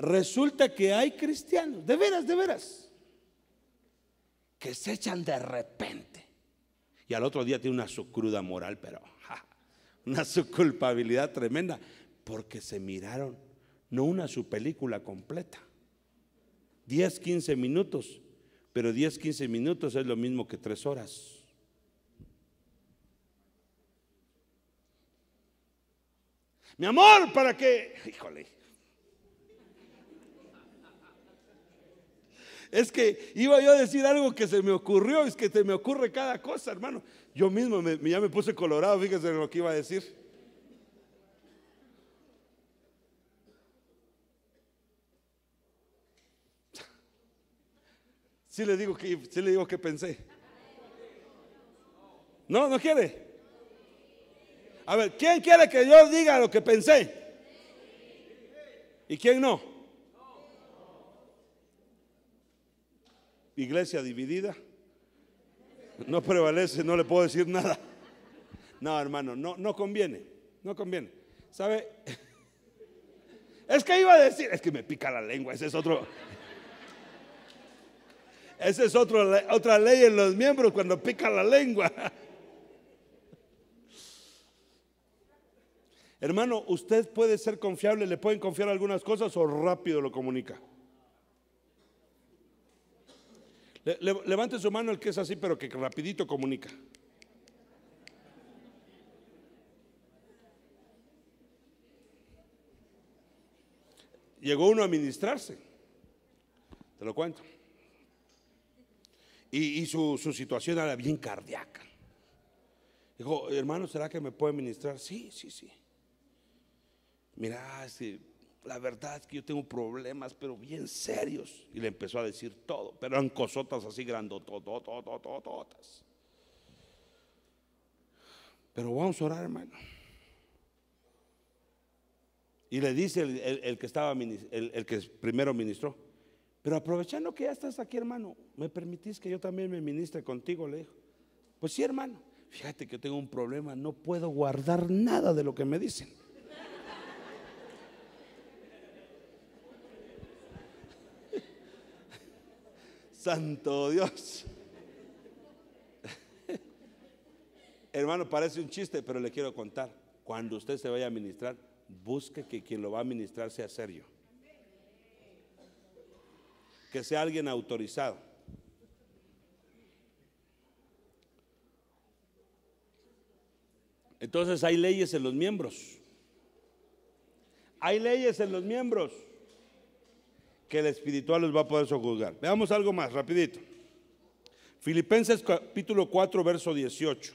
resulta que hay cristianos, de veras, de veras, que se echan de repente. Y al otro día tiene una su cruda moral, pero una su culpabilidad tremenda, porque se miraron, no una su película completa, 10, 15 minutos, pero 10, 15 minutos es lo mismo que tres horas. Mi amor, ¿para qué? Híjole. Es que iba yo a decir algo que se me ocurrió, es que se me ocurre cada cosa, hermano. Yo mismo ya me puse colorado, fíjese lo que iba a decir. Sí le digo que, sí le digo que pensé. No, no quiere. A ver, ¿quién quiere que yo diga lo que pensé? ¿Y quién no? Iglesia dividida. No prevalece, no le puedo decir nada. No, hermano, no, no conviene. No conviene. ¿Sabe? Es que iba a decir, es que me pica la lengua, ese es otro. Esa es otro, otra ley en los miembros cuando pica la lengua. Hermano, usted puede ser confiable, le pueden confiar algunas cosas o rápido lo comunica. Levante su mano el que es así, pero que rapidito comunica. Llegó uno a ministrarse, te lo cuento. Y, su, situación era bien cardíaca. Dijo, hermano, ¿será que me puede ministrar? Sí, sí, sí mira, la verdad es que yo tengo problemas, pero bien serios. Y le empezó a decir todo, pero eran cosotas así grandototototototas. Pero vamos a orar, hermano. Y le dice el, que estaba, el, que primero ministró, pero aprovechando que ya estás aquí, hermano, ¿me permitís que yo también me ministre contigo? Le dijo, pues sí, hermano, fíjate que tengo un problema, no puedo guardar nada de lo que me dicen. Santo Dios. Hermano, parece un chiste, pero le quiero contar. Cuando usted se vaya a ministrar, busque que quien lo va a ministrar sea serio. Que sea alguien autorizado. Entonces hay leyes en los miembros. Hay leyes en los miembros que el espiritual los va a poder sojuzgar. Veamos algo más, rapidito. Filipenses capítulo 4, verso 18.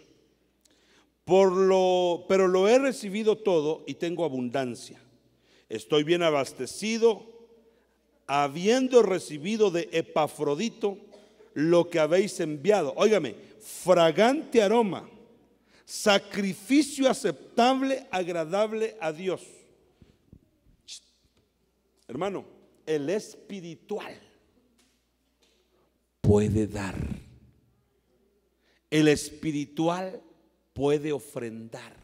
Por lo, pero lo he recibido todo y tengo abundancia. Estoy bien abastecido, habiendo recibido de Epafrodito lo que habéis enviado. Óigame, fragante aroma, sacrificio aceptable, agradable a Dios. Hermano, el espiritual puede dar. El espiritual puede ofrendar.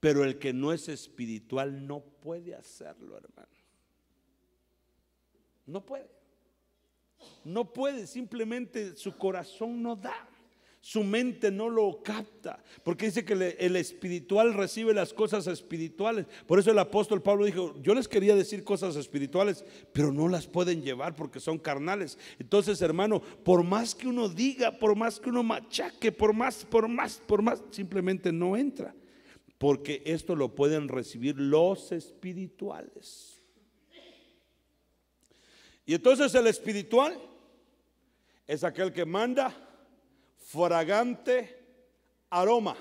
Pero el que no es espiritual no puede hacerlo, hermano. No puede. No puede, simplemente su corazón no da. Su mente no lo capta, porque dice que el espiritual recibe las cosas espirituales. Por eso el apóstol Pablo dijo, yo les quería decir cosas espirituales, pero no las pueden llevar porque son carnales. Entonces, hermano, por más que uno diga, por más que uno machaque, por más, por más, por más, simplemente no entra. porque esto lo pueden recibir los espirituales. Y entonces el espiritual es aquel que manda fragante aroma,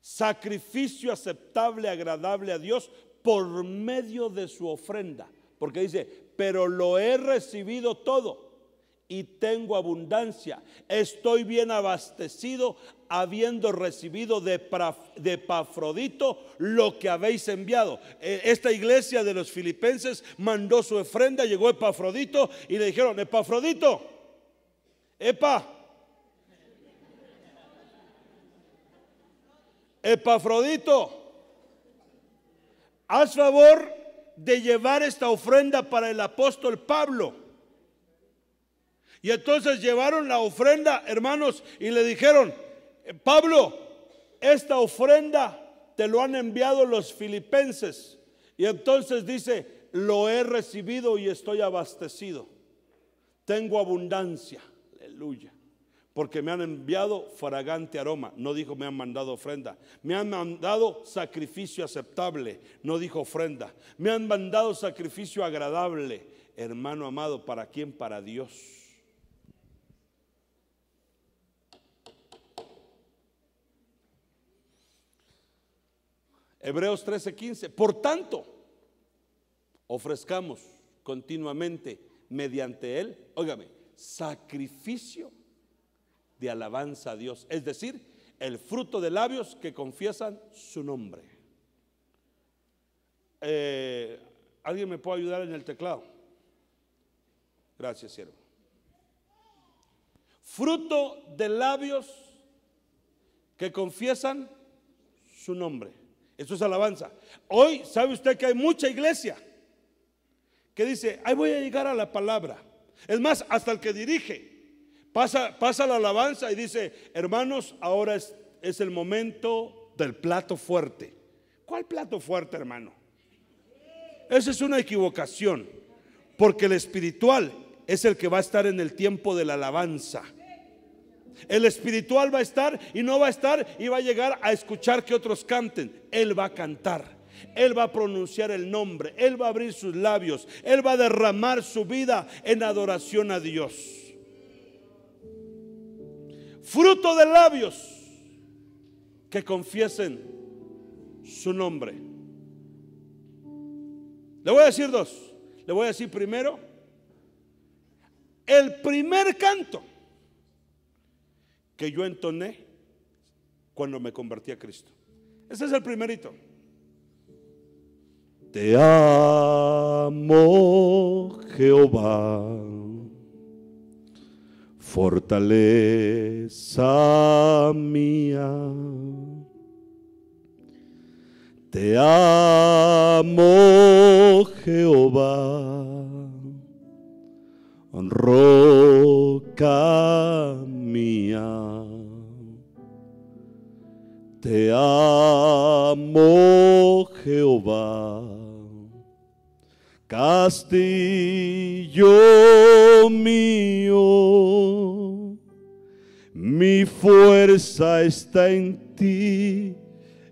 sacrificio aceptable, agradable a Dios por medio de su ofrenda. Porque dice, pero lo he recibido todo y tengo abundancia. Estoy bien abastecido habiendo recibido de, de Pafrodito lo que habéis enviado. E, esta iglesia de los filipenses mandó su ofrenda, llegó Epafrodito y le dijeron, Epafrodito, Epa, Epafrodito, haz favor de llevar esta ofrenda para el apóstol Pablo. Y entonces llevaron la ofrenda, hermanos, y le dijeron, Pablo, esta ofrenda te lo han enviado los filipenses. Y entonces dice, lo he recibido y estoy abastecido. Tengo abundancia. Aleluya. Porque me han enviado fragante aroma. No dijo me han mandado ofrenda. Me han mandado sacrificio aceptable. No dijo ofrenda. Me han mandado sacrificio agradable. Hermano amado, ¿para quién? Para Dios. Hebreos 13:15. Por tanto, ofrezcamos continuamente mediante él, óigame, sacrificio de alabanza a Dios, es decir, el fruto de labios que confiesan su nombre. Eh, ¿Alguien me puede ayudar en el teclado? Gracias, siervo. Fruto de labios que confiesan su nombre. Eso es alabanza. Hoy, ¿sabe usted que hay mucha iglesia que dice, ahí voy a llegar a la palabra? Es más, hasta el que dirige pasa, pasa la alabanza y dice, hermanos, ahora es, es el momento del plato fuerte. ¿Cuál plato fuerte, hermano? Esa es una equivocación, porque el espiritual es el que va a estar en el tiempo de la alabanza. El espiritual va a estar y no va a estar y va a llegar a escuchar que otros canten. Él va a cantar. Él va a pronunciar el nombre. Él va a abrir sus labios. Él va a derramar su vida en adoración a Dios. Fruto de labios que confiesen su nombre. Le voy a decir dos. Le voy a decir primero, el primer canto que yo entoné cuando me convertí a Cristo. Ese es el primerito. Te amo, Jehová, fortaleza mía. Te amo, Jehová, roca mía. Te amo, Jehová, castillo mío. Mi fuerza está en ti,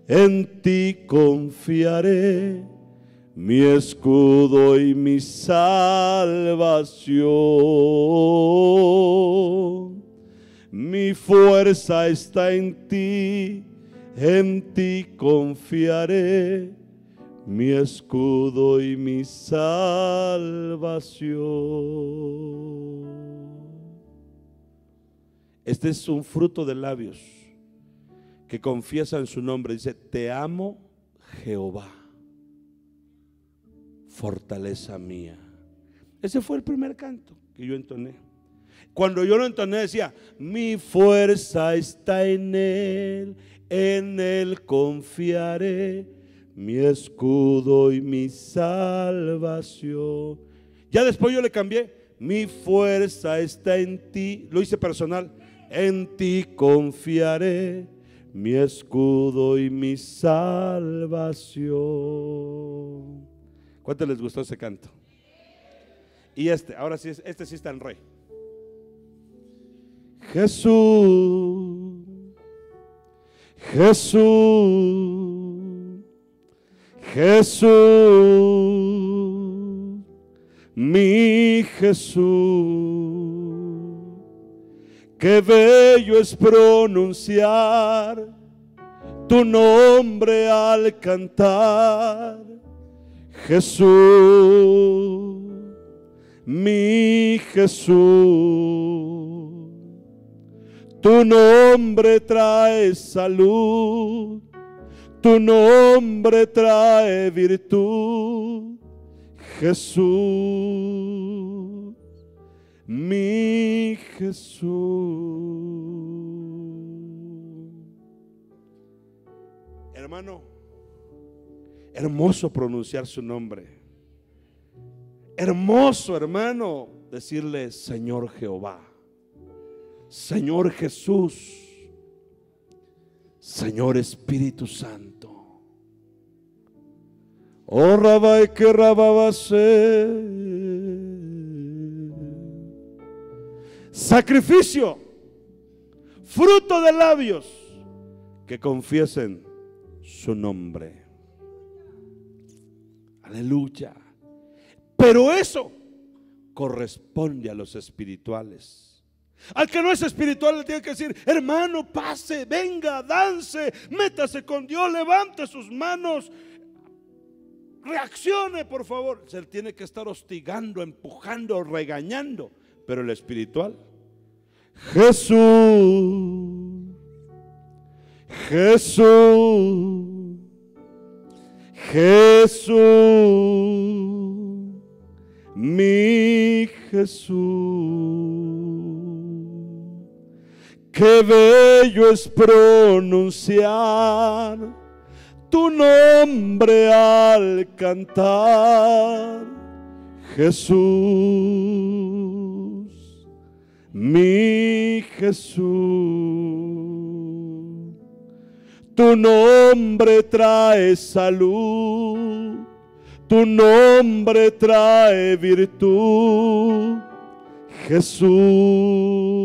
en ti confiaré mi escudo y mi salvación. Mi fuerza está en ti, en ti confiaré, mi escudo y mi salvación. Este es un fruto de labios que confiesan su nombre. Dice, te amo Jehová fortaleza mía. Ese fue el primer canto que yo entoné. Cuando yo lo entoné decía, mi fuerza está en Él, en Él confiaré, mi escudo y mi salvación. Ya después yo le cambié, mi fuerza está en ti, lo hice personal, en ti confiaré, mi escudo y mi salvación. ¿Cuánto les gustó ese canto? Y este, ahora sí, este sí está en rey. Jesús, Jesús Jesús, mi Jesús, qué bello es pronunciar tu nombre al cantar. Jesús, mi Jesús, tu nombre trae salud tu nombre trae virtud, Jesús, mi Jesús. Hermano, hermoso pronunciar su nombre. Hermoso, hermano, decirle Señor Jehová, Señor Jesús. Señor Espíritu Santo. Oh Rabai que. Sacrificio, fruto de labios que confiesen su nombre. Aleluya. Pero eso corresponde a los espirituales. Al que no es espiritual le tiene que decir, hermano, pase, venga, dance, métase con Dios, levante sus manos, reaccione, por favor. Se tiene que estar hostigando, empujando, regañando. Pero el espiritual, Jesús, Jesús, Jesús, mi Jesús. Qué bello es pronunciar tu nombre al cantar, Jesús, mi Jesús. Tu nombre trae salud, tu nombre trae virtud, Jesús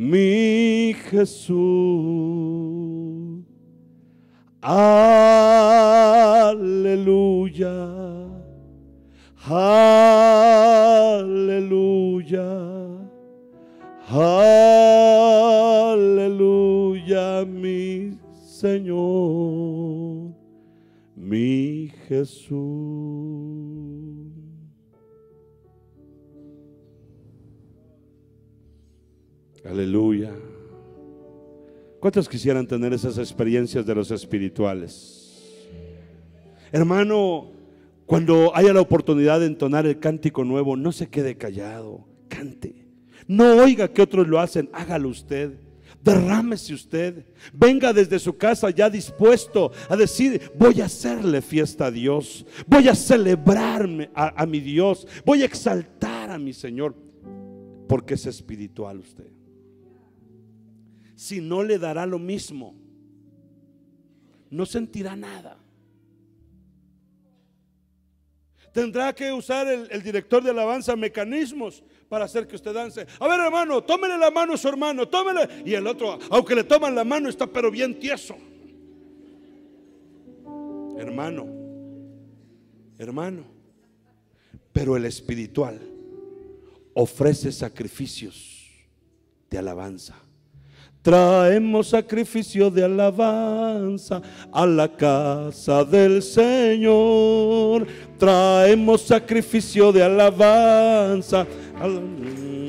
mi Jesús. Aleluya. Aleluya. Aleluya, mi Señor, mi Jesús. Aleluya. ¿Cuántos quisieran tener esas experiencias de los espirituales? Hermano, cuando haya la oportunidad de entonar el cántico nuevo, no se quede callado, cante. No oiga que otros lo hacen, hágalo usted. Derrámese usted. Venga desde su casa ya dispuesto a decir, voy a hacerle fiesta a Dios. Voy a celebrarme a, a mi Dios. Voy a exaltar a mi Señor. Porque es espiritual usted si no le dará lo mismo. No sentirá nada. Tendrá que usar el, director de alabanza mecanismos para hacer que usted dance. A ver, hermano, tómele la mano a su hermano, tómele. Y el otro, aunque le toman la mano, está pero bien tieso. Hermano, hermano. Pero el espiritual ofrece sacrificios de alabanza. Traemos sacrificio de alabanza a la casa del Señor. Traemos sacrificio de alabanza a la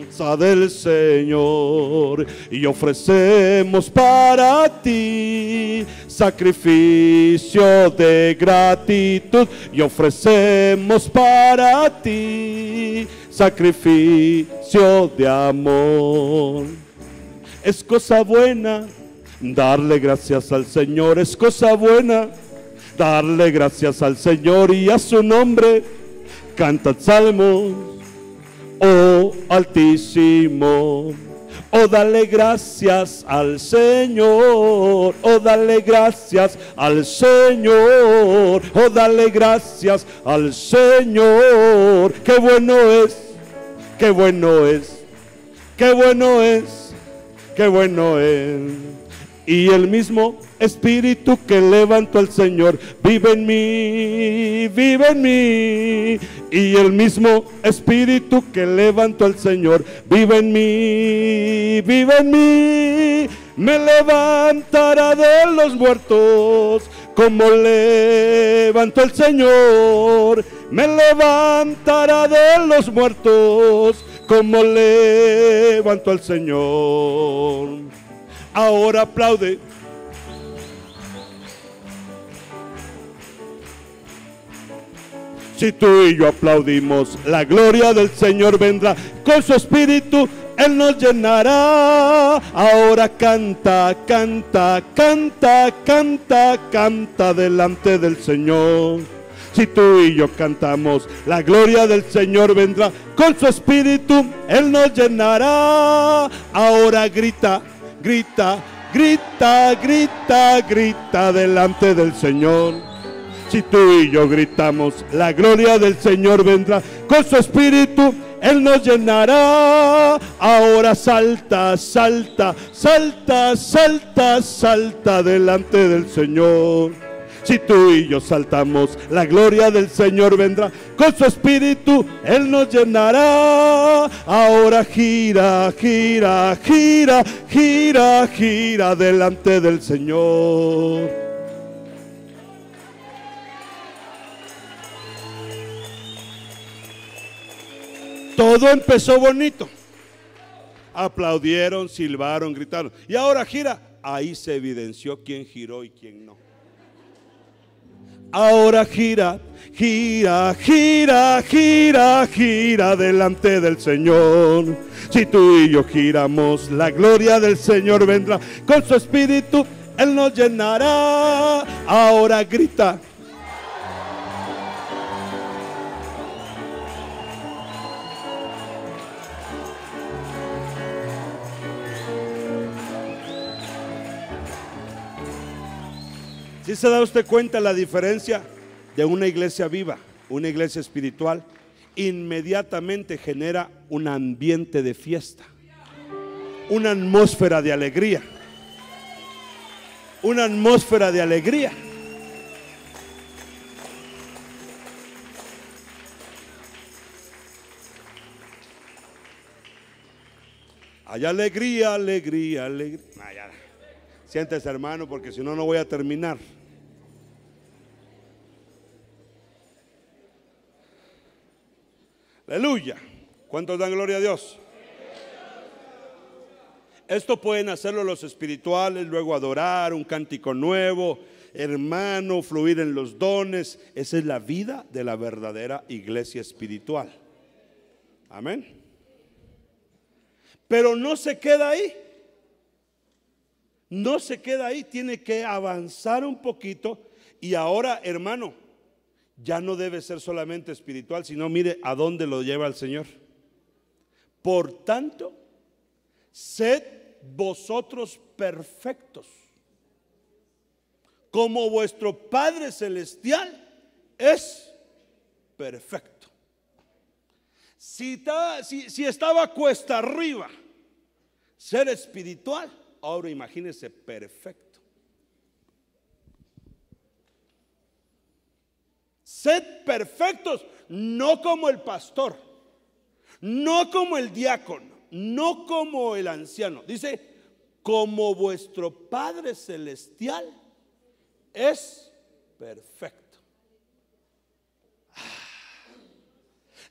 casa del Señor. Y ofrecemos para ti sacrificio de gratitud. Y ofrecemos para ti sacrificio de amor. Es cosa buena darle gracias al Señor. Es cosa buena darle gracias al Señor y a su nombre. Canta salmos, oh Altísimo. Oh, dale gracias al Señor. Oh, dale gracias al Señor. Oh, dale gracias al Señor. Qué bueno es. Qué bueno es. Qué bueno es qué bueno es. Y el mismo espíritu que levantó al Señor vive en mí, vive en mí. Y el mismo espíritu que levantó al Señor vive en mí, vive en mí. Me levantará de los muertos como levantó el Señor. Me levantará de los muertos como levantó el Señor ahora aplaude. Si tú y yo aplaudimos, la gloria del Señor vendrá con su espíritu. Él nos llenará. Ahora canta, canta, canta, canta, canta delante del Señor. Si tú y yo cantamos, la gloria del Señor vendrá con su espíritu. Él nos llenará. Ahora grita, grita, grita, grita, grita delante del Señor. Si tú y yo gritamos, la gloria del Señor vendrá con su espíritu. Él nos llenará. Ahora salta, salta, salta, salta, salta delante del Señor. Si tú y yo saltamos, la gloria del Señor vendrá. Con su espíritu Él nos llenará. Ahora gira, gira, gira, gira, gira delante del Señor. Todo empezó bonito. Aplaudieron, silbaron, gritaron. Y ahora gira. Ahí se evidenció quién giró y quién no. Ahora gira, gira, gira, gira, gira delante del Señor. Si tú y yo giramos, la gloria del Señor vendrá con su espíritu. Él nos llenará. Ahora grita. Si se da usted cuenta la diferencia de una iglesia viva, una iglesia espiritual? Inmediatamente genera un ambiente de fiesta, una atmósfera de alegría, una atmósfera de alegría. Hay alegría, alegría, alegría. Siéntese hermano porque si no, no voy a terminar. Aleluya. ¿Cuántos dan gloria a Dios? Esto pueden hacerlo los espirituales, luego adorar, un cántico nuevo, hermano, fluir en los dones. Esa es la vida de la verdadera iglesia espiritual. Amén. Pero no se queda ahí no se queda ahí, tiene que avanzar un poquito. Y ahora, hermano, ya no debe ser solamente espiritual, sino mire a dónde lo lleva el Señor. Por tanto, sed vosotros perfectos, como vuestro Padre Celestial es perfecto. Si, estaba cuesta arriba, ser espiritual, Ahora imagínese perfecto. Sed perfectos, no como el pastor, no como el diácono, no como el anciano. Dice, como vuestro Padre Celestial es perfecto.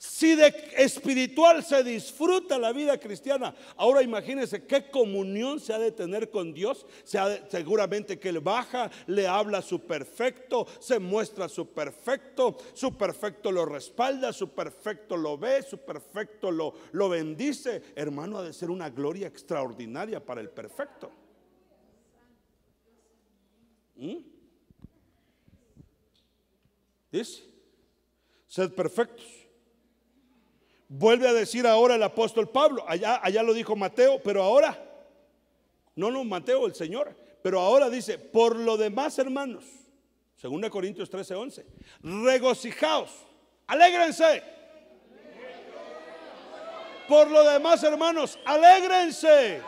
Si de espiritual se disfruta la vida cristiana, ahora imagínense qué comunión se ha de tener con Dios. seguramente que Él baja, le habla su perfecto, se muestra su perfecto, su perfecto lo respalda, su perfecto lo ve, su perfecto lo, lo bendice. Hermano, ha de ser una gloria extraordinaria para el perfecto. ¿Mm? Dice, sed perfectos Vuelve a decir ahora el apóstol Pablo, allá, allá lo dijo Mateo, pero ahora, no, no, Mateo, el Señor, pero ahora dice, por lo demás hermanos, 2 Corintios 13, 11, regocijaos, alégrense. Por lo demás hermanos, alégrense.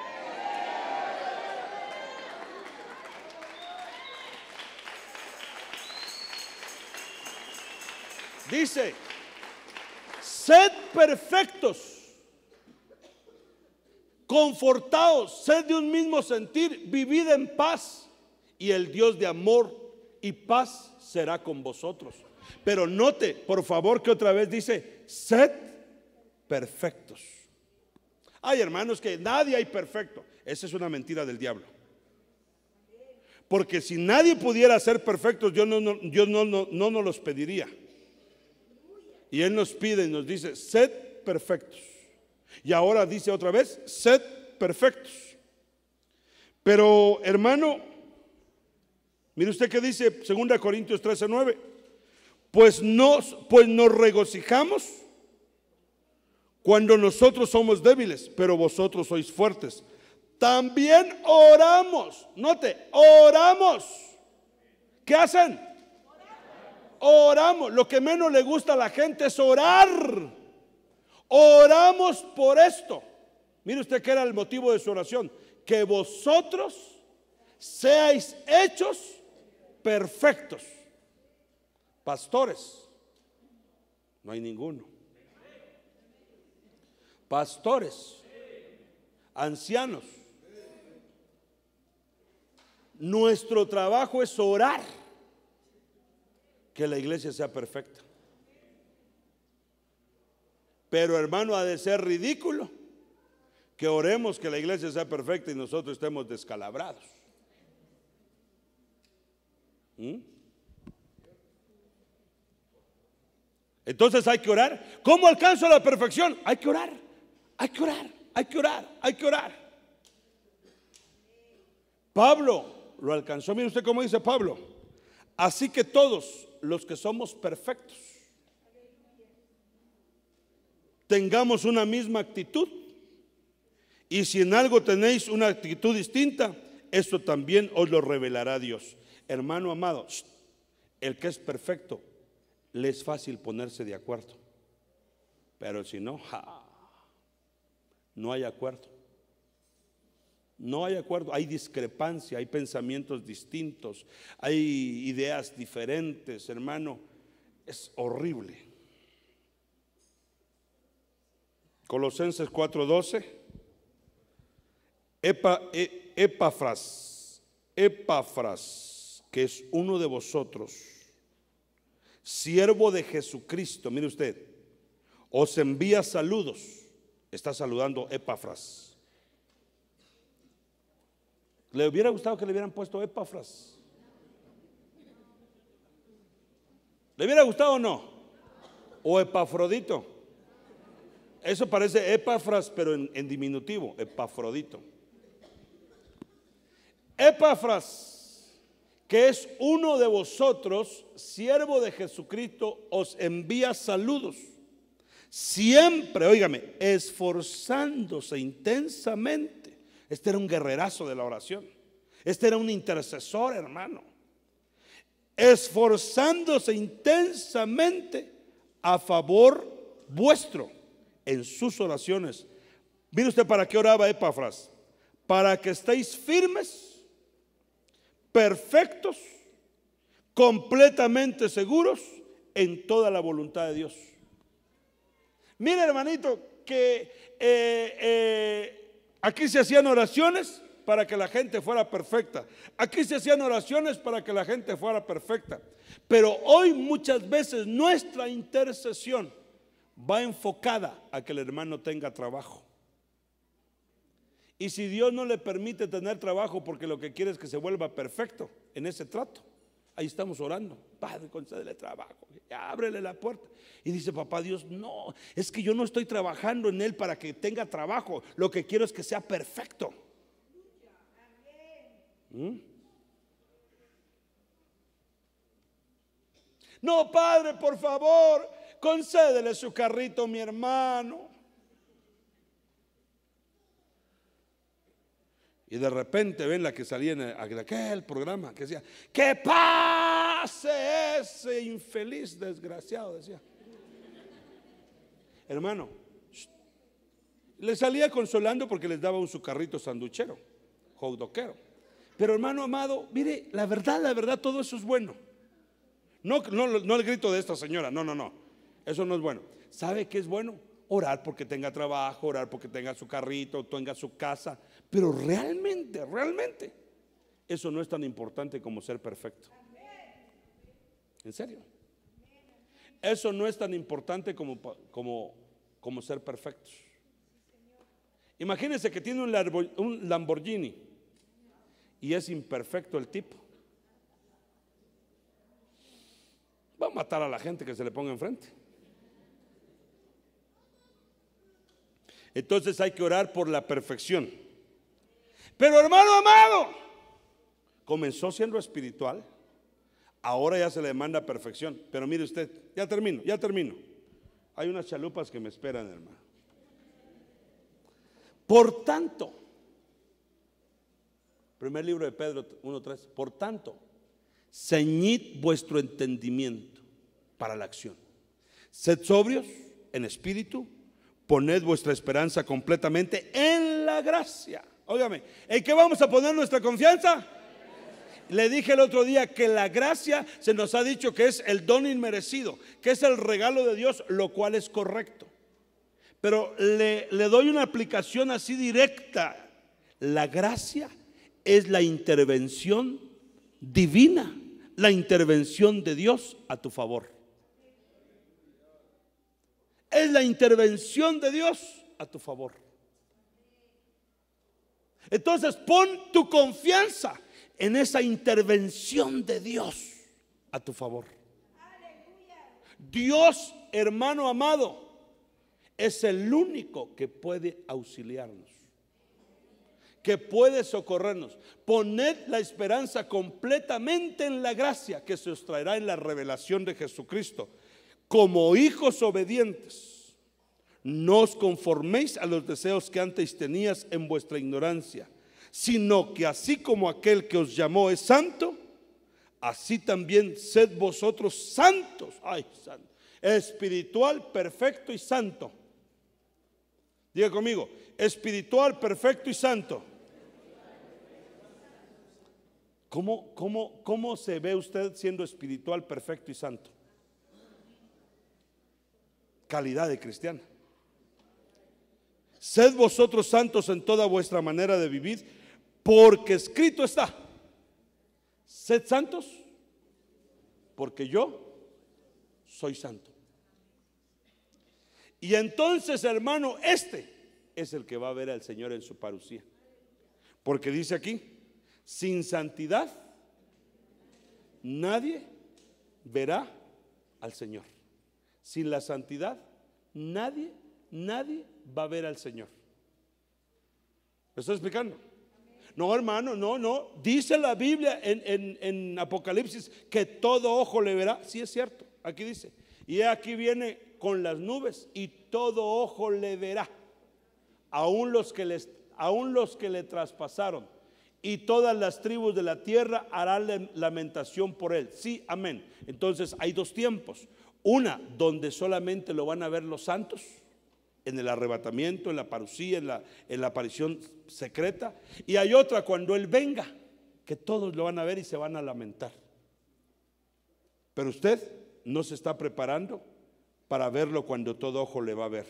Dice, sed perfectos, confortados, sed de un mismo sentir, vivid en paz y el Dios de amor y paz será con vosotros. Pero note, por favor, que otra vez dice, sed perfectos. Hay hermanos que nadie hay perfecto. Esa es una mentira del diablo. Porque si nadie pudiera ser perfecto, Dios no, no, no, no, no nos los pediría. Y Él nos pide y nos dice, sed perfectos. Y ahora dice otra vez, sed perfectos. Pero hermano, mire usted que dice 2 Corintios 13, 9. Pues nos, pues nos regocijamos cuando nosotros somos débiles, pero vosotros sois fuertes. También oramos. Note, oramos. ¿Qué hacen? Oramos. Lo que menos le gusta a la gente es orar. Oramos por esto. Mire usted que era el motivo de su oración. Que vosotros seáis hechos perfectos. Pastores. No hay ninguno. Pastores. Ancianos. Nuestro trabajo es orar que la iglesia sea perfecta. Pero hermano, ha de ser ridículo que oremos que la iglesia sea perfecta y nosotros estemos descalabrados. ¿Mm? Entonces hay que orar. ¿Cómo alcanzo la perfección? Hay que orar, hay que orar, hay que orar, hay que orar. Pablo lo alcanzó. Mire usted cómo dice Pablo. Así que todos los que somos perfectos tengamos una misma actitud. Y si en algo tenéis una actitud distinta, esto también os lo revelará Dios. Hermano amado, el que es perfecto, le es fácil ponerse de acuerdo. Pero si no, no hay acuerdo. No hay acuerdo, hay discrepancia, hay pensamientos distintos, hay ideas diferentes, hermano. Es horrible. Colosenses 4:12. Epa, e, Epafras, Epafras, que es uno de vosotros, siervo de Jesucristo, mire usted, os envía saludos. Está saludando Epafras ¿Le hubiera gustado que le hubieran puesto Epafras? ¿Le hubiera gustado o no? ¿O Epafrodito? Eso parece Epafras, pero en, en diminutivo, Epafrodito. Epafras, que es uno de vosotros, siervo de Jesucristo, os envía saludos. Siempre, óigame, esforzándose intensamente este era un guerrerazo de la oración. Este era un intercesor, hermano. Esforzándose intensamente a favor vuestro en sus oraciones. Mire usted para qué oraba Epafras. Para que estéis firmes, perfectos, completamente seguros en toda la voluntad de Dios. Mire, hermanito, que eh, eh, Aquí se hacían oraciones para que la gente fuera perfecta. Aquí se hacían oraciones para que la gente fuera perfecta. Pero hoy muchas veces nuestra intercesión va enfocada a que el hermano tenga trabajo. Y si Dios no le permite tener trabajo porque lo que quiere es que se vuelva perfecto en ese trato, ahí estamos orando. Padre, concédele trabajo, ábrele la puerta. Y dice, papá Dios, no, es que yo no estoy trabajando en él para que tenga trabajo. Lo que quiero es que sea perfecto. ¿Mm? No, Padre, por favor, concédele su carrito mi hermano. Y de repente ven la que salía en aquel programa que decía, que pase ese infeliz desgraciado, decía. Hermano, le salía consolando porque les daba un su carrito sanduchero, hotdoquero. Pero hermano amado, mire, la verdad, la verdad, todo eso es bueno. No, no, no el grito de esta señora, no, no, no. Eso no es bueno. ¿Sabe qué es bueno? Orar porque tenga trabajo, orar porque tenga su carrito, tenga su casa. Pero realmente, realmente, eso no es tan importante como ser perfecto. ¿En serio? Eso no es tan importante como, como, como ser perfectos. Imagínense que tiene un Lamborghini y es imperfecto el tipo. Va a matar a la gente que se le ponga enfrente. Entonces hay que orar por la perfección. Pero hermano amado, comenzó siendo espiritual, ahora ya se le demanda perfección. Pero mire usted, ya termino, ya termino. Hay unas chalupas que me esperan, hermano. Por tanto, primer libro de Pedro 1.3, por tanto, ceñid vuestro entendimiento para la acción. Sed sobrios en espíritu, poned vuestra esperanza completamente en la gracia. Óigame, ¿en qué vamos a poner nuestra confianza? Le dije el otro día que la gracia se nos ha dicho que es el don inmerecido, que es el regalo de Dios, lo cual es correcto. Pero le, le doy una aplicación así directa. La gracia es la intervención divina, la intervención de Dios a tu favor. Es la intervención de Dios a tu favor. Entonces pon tu confianza en esa intervención de Dios a tu favor. Dios, hermano amado, es el único que puede auxiliarnos, que puede socorrernos. Poned la esperanza completamente en la gracia que se os traerá en la revelación de Jesucristo. Como hijos obedientes, no os conforméis a los deseos que antes tenías en vuestra ignorancia, sino que así como aquel que os llamó es santo, así también sed vosotros santos. Ay, santo. Espiritual, perfecto y santo Diga conmigo, espiritual, perfecto y santo. ¿Cómo, cómo, cómo se ve usted siendo espiritual, perfecto y santo? Calidad de cristiano. Sed vosotros santos en toda vuestra manera de vivir, porque escrito está. Sed santos, porque yo soy santo. Y entonces, hermano, este es el que va a ver al Señor en su parucía. Porque dice aquí, sin santidad nadie verá al Señor. Sin la santidad nadie, nadie va a ver al Señor. ¿Me estoy explicando? No, hermano, no, no. Dice la Biblia en, en Apocalipsis que todo ojo le verá. Sí es cierto. Aquí dice. Y aquí viene con las nubes y todo ojo le verá, aún los que, les, aún los que le traspasaron. Y todas las tribus de la tierra harán lamentación por él. Sí, amén. Entonces hay dos tiempos. Una donde solamente lo van a ver los santos, en el arrebatamiento, en la parucía, en la, en la aparición secreta. Y hay otra cuando Él venga, que todos lo van a ver y se van a lamentar. Pero usted no se está preparando para verlo cuando todo ojo le va a ver.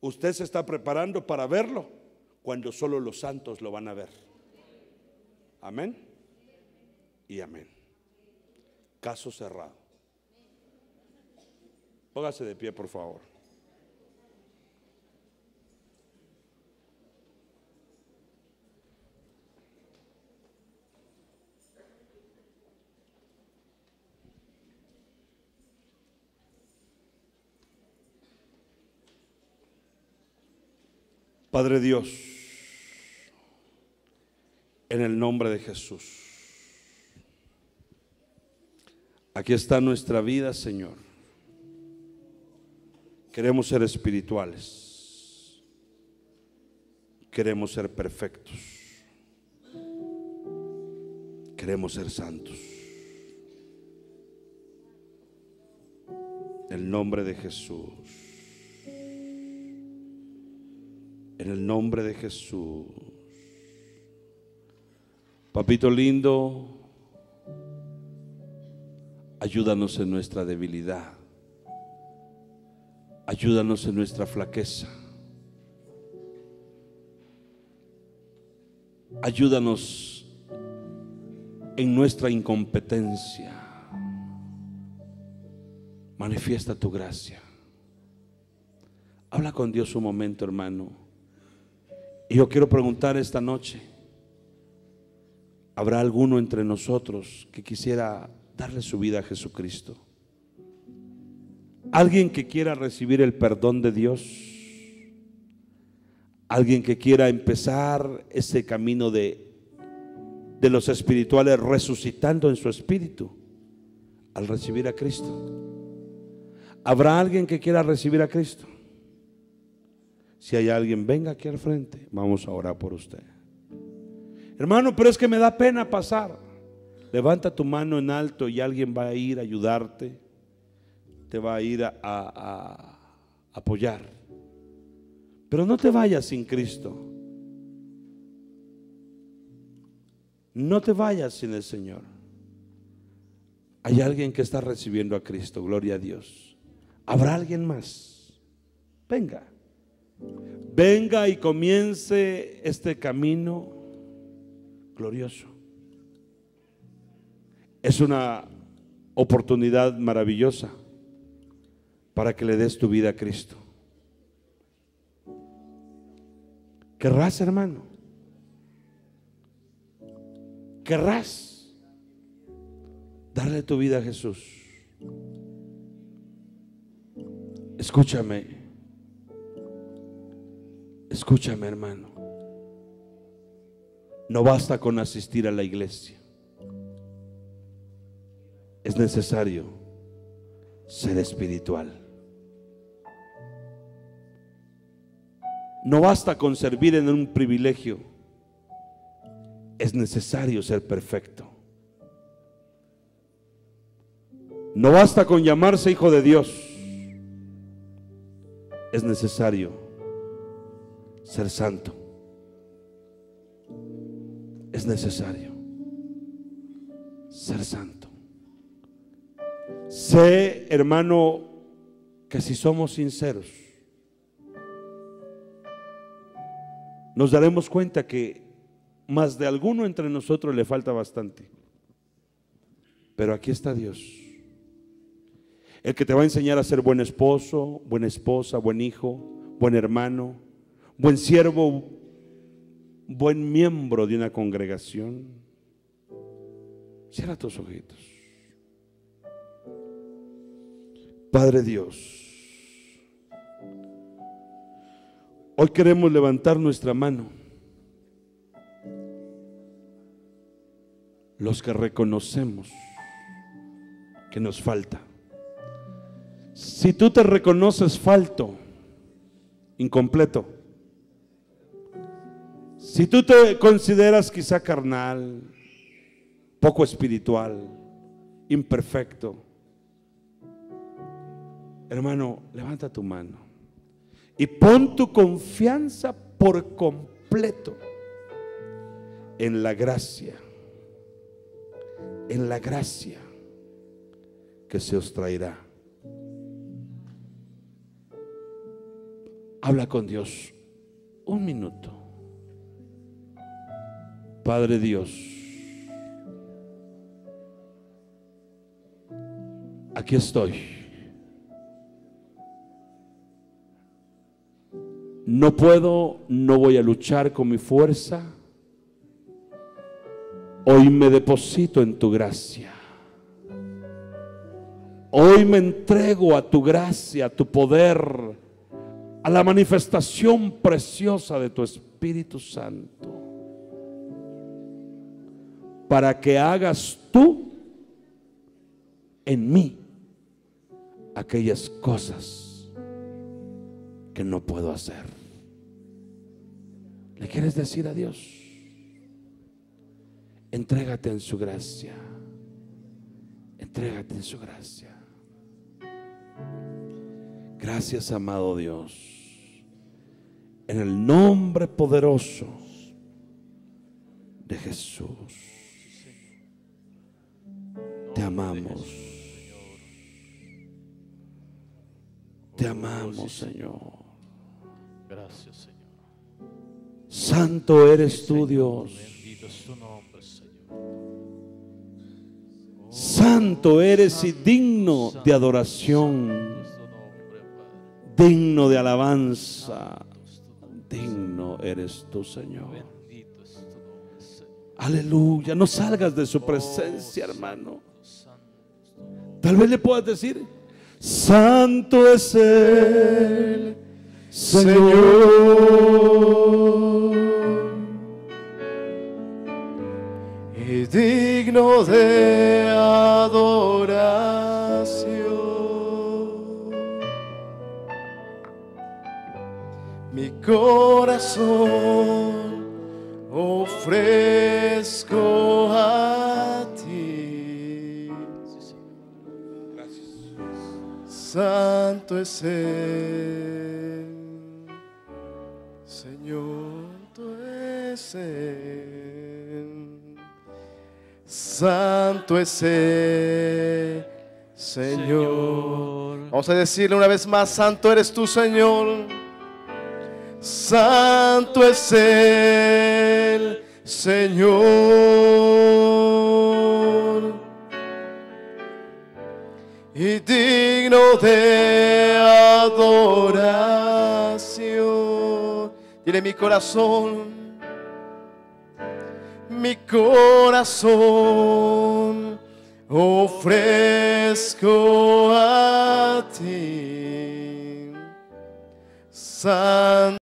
Usted se está preparando para verlo cuando solo los santos lo van a ver. Amén y amén. Caso cerrado. Póngase de pie, por favor. Padre Dios, en el nombre de Jesús, aquí está nuestra vida, Señor. Queremos ser espirituales, queremos ser perfectos, queremos ser santos. En el nombre de Jesús. En el nombre de Jesús. Papito lindo, ayúdanos en nuestra debilidad. Ayúdanos en nuestra flaqueza. Ayúdanos en nuestra incompetencia. Manifiesta tu gracia. Habla con Dios un momento, hermano. Y yo quiero preguntar esta noche, ¿habrá alguno entre nosotros que quisiera darle su vida a Jesucristo? ¿Alguien que quiera recibir el perdón de Dios? Alguien que quiera empezar ese camino de, de los espirituales resucitando en su espíritu al recibir a Cristo. ¿Habrá alguien que quiera recibir a Cristo? Si hay alguien, venga aquí al frente. Vamos a orar por usted. Hermano, pero es que me da pena pasar. Levanta tu mano en alto y alguien va a ir a ayudarte. Te va a ir a, apoyar. Pero no te vayas sin Cristo. No te vayas sin el Señor. Hay alguien que está recibiendo a Cristo, gloria a Dios. ¿Habrá alguien más? Venga. Venga y comience este camino glorioso. Es una oportunidad maravillosa para que le des tu vida a Cristo. ¿Querrás, hermano? ¿Querrás darle tu vida a Jesús? Escúchame. Escúchame, hermano. No basta con asistir a la iglesia. Es necesario ser espiritual. No basta con servir en un privilegio. Es necesario ser perfecto. No basta con llamarse hijo de Dios. Es necesario ser santo. Es necesario ser santo. Sé, hermano, que si somos sinceros, nos daremos cuenta que más de alguno entre nosotros le falta bastante. Pero aquí está Dios. El que te va a enseñar a ser buen esposo, buena esposa, buen hijo, buen hermano, buen siervo, buen miembro de una congregación. Cierra tus ojitos. Padre Dios, hoy queremos levantar nuestra mano. Los que reconocemos que nos falta. Si tú te reconoces falto, incompleto, si tú te consideras quizá carnal, poco espiritual, imperfecto, hermano, levanta tu mano y pon tu confianza por completo en la gracia, en la gracia que se os traerá. Habla con Dios un minuto. Padre Dios, aquí estoy. No puedo, no voy a luchar con mi fuerza. Hoy me deposito en tu gracia. Hoy me entrego a tu gracia, a tu poder, a la manifestación preciosa de tu Espíritu Santo. Para que hagas tú en mí aquellas cosas que no puedo hacer. ¿Le quieres decir a Dios? Entrégate en su gracia. Entrégate en su gracia. Gracias, amado Dios. En el nombre poderoso de Jesús. Te amamos. Te amamos, Señor. Gracias, Señor. Santo eres tú, Dios. Santo eres y digno de adoración, digno de alabanza. Digno eres tú, Señor. Aleluya. No salgas de su presencia, hermano. Tal vez le puedas decir, Santo es el Señor. Digno de adoración. Mi corazón ofrezco a ti. Santo es Señor, tú es. Santo es Él, Señor. Vamos a decirle una vez más, Santo eres tú, Señor. Santo es Él, Señor y digno de adoración. Dile mi corazón, mi corazón ofrezco a ti. Santo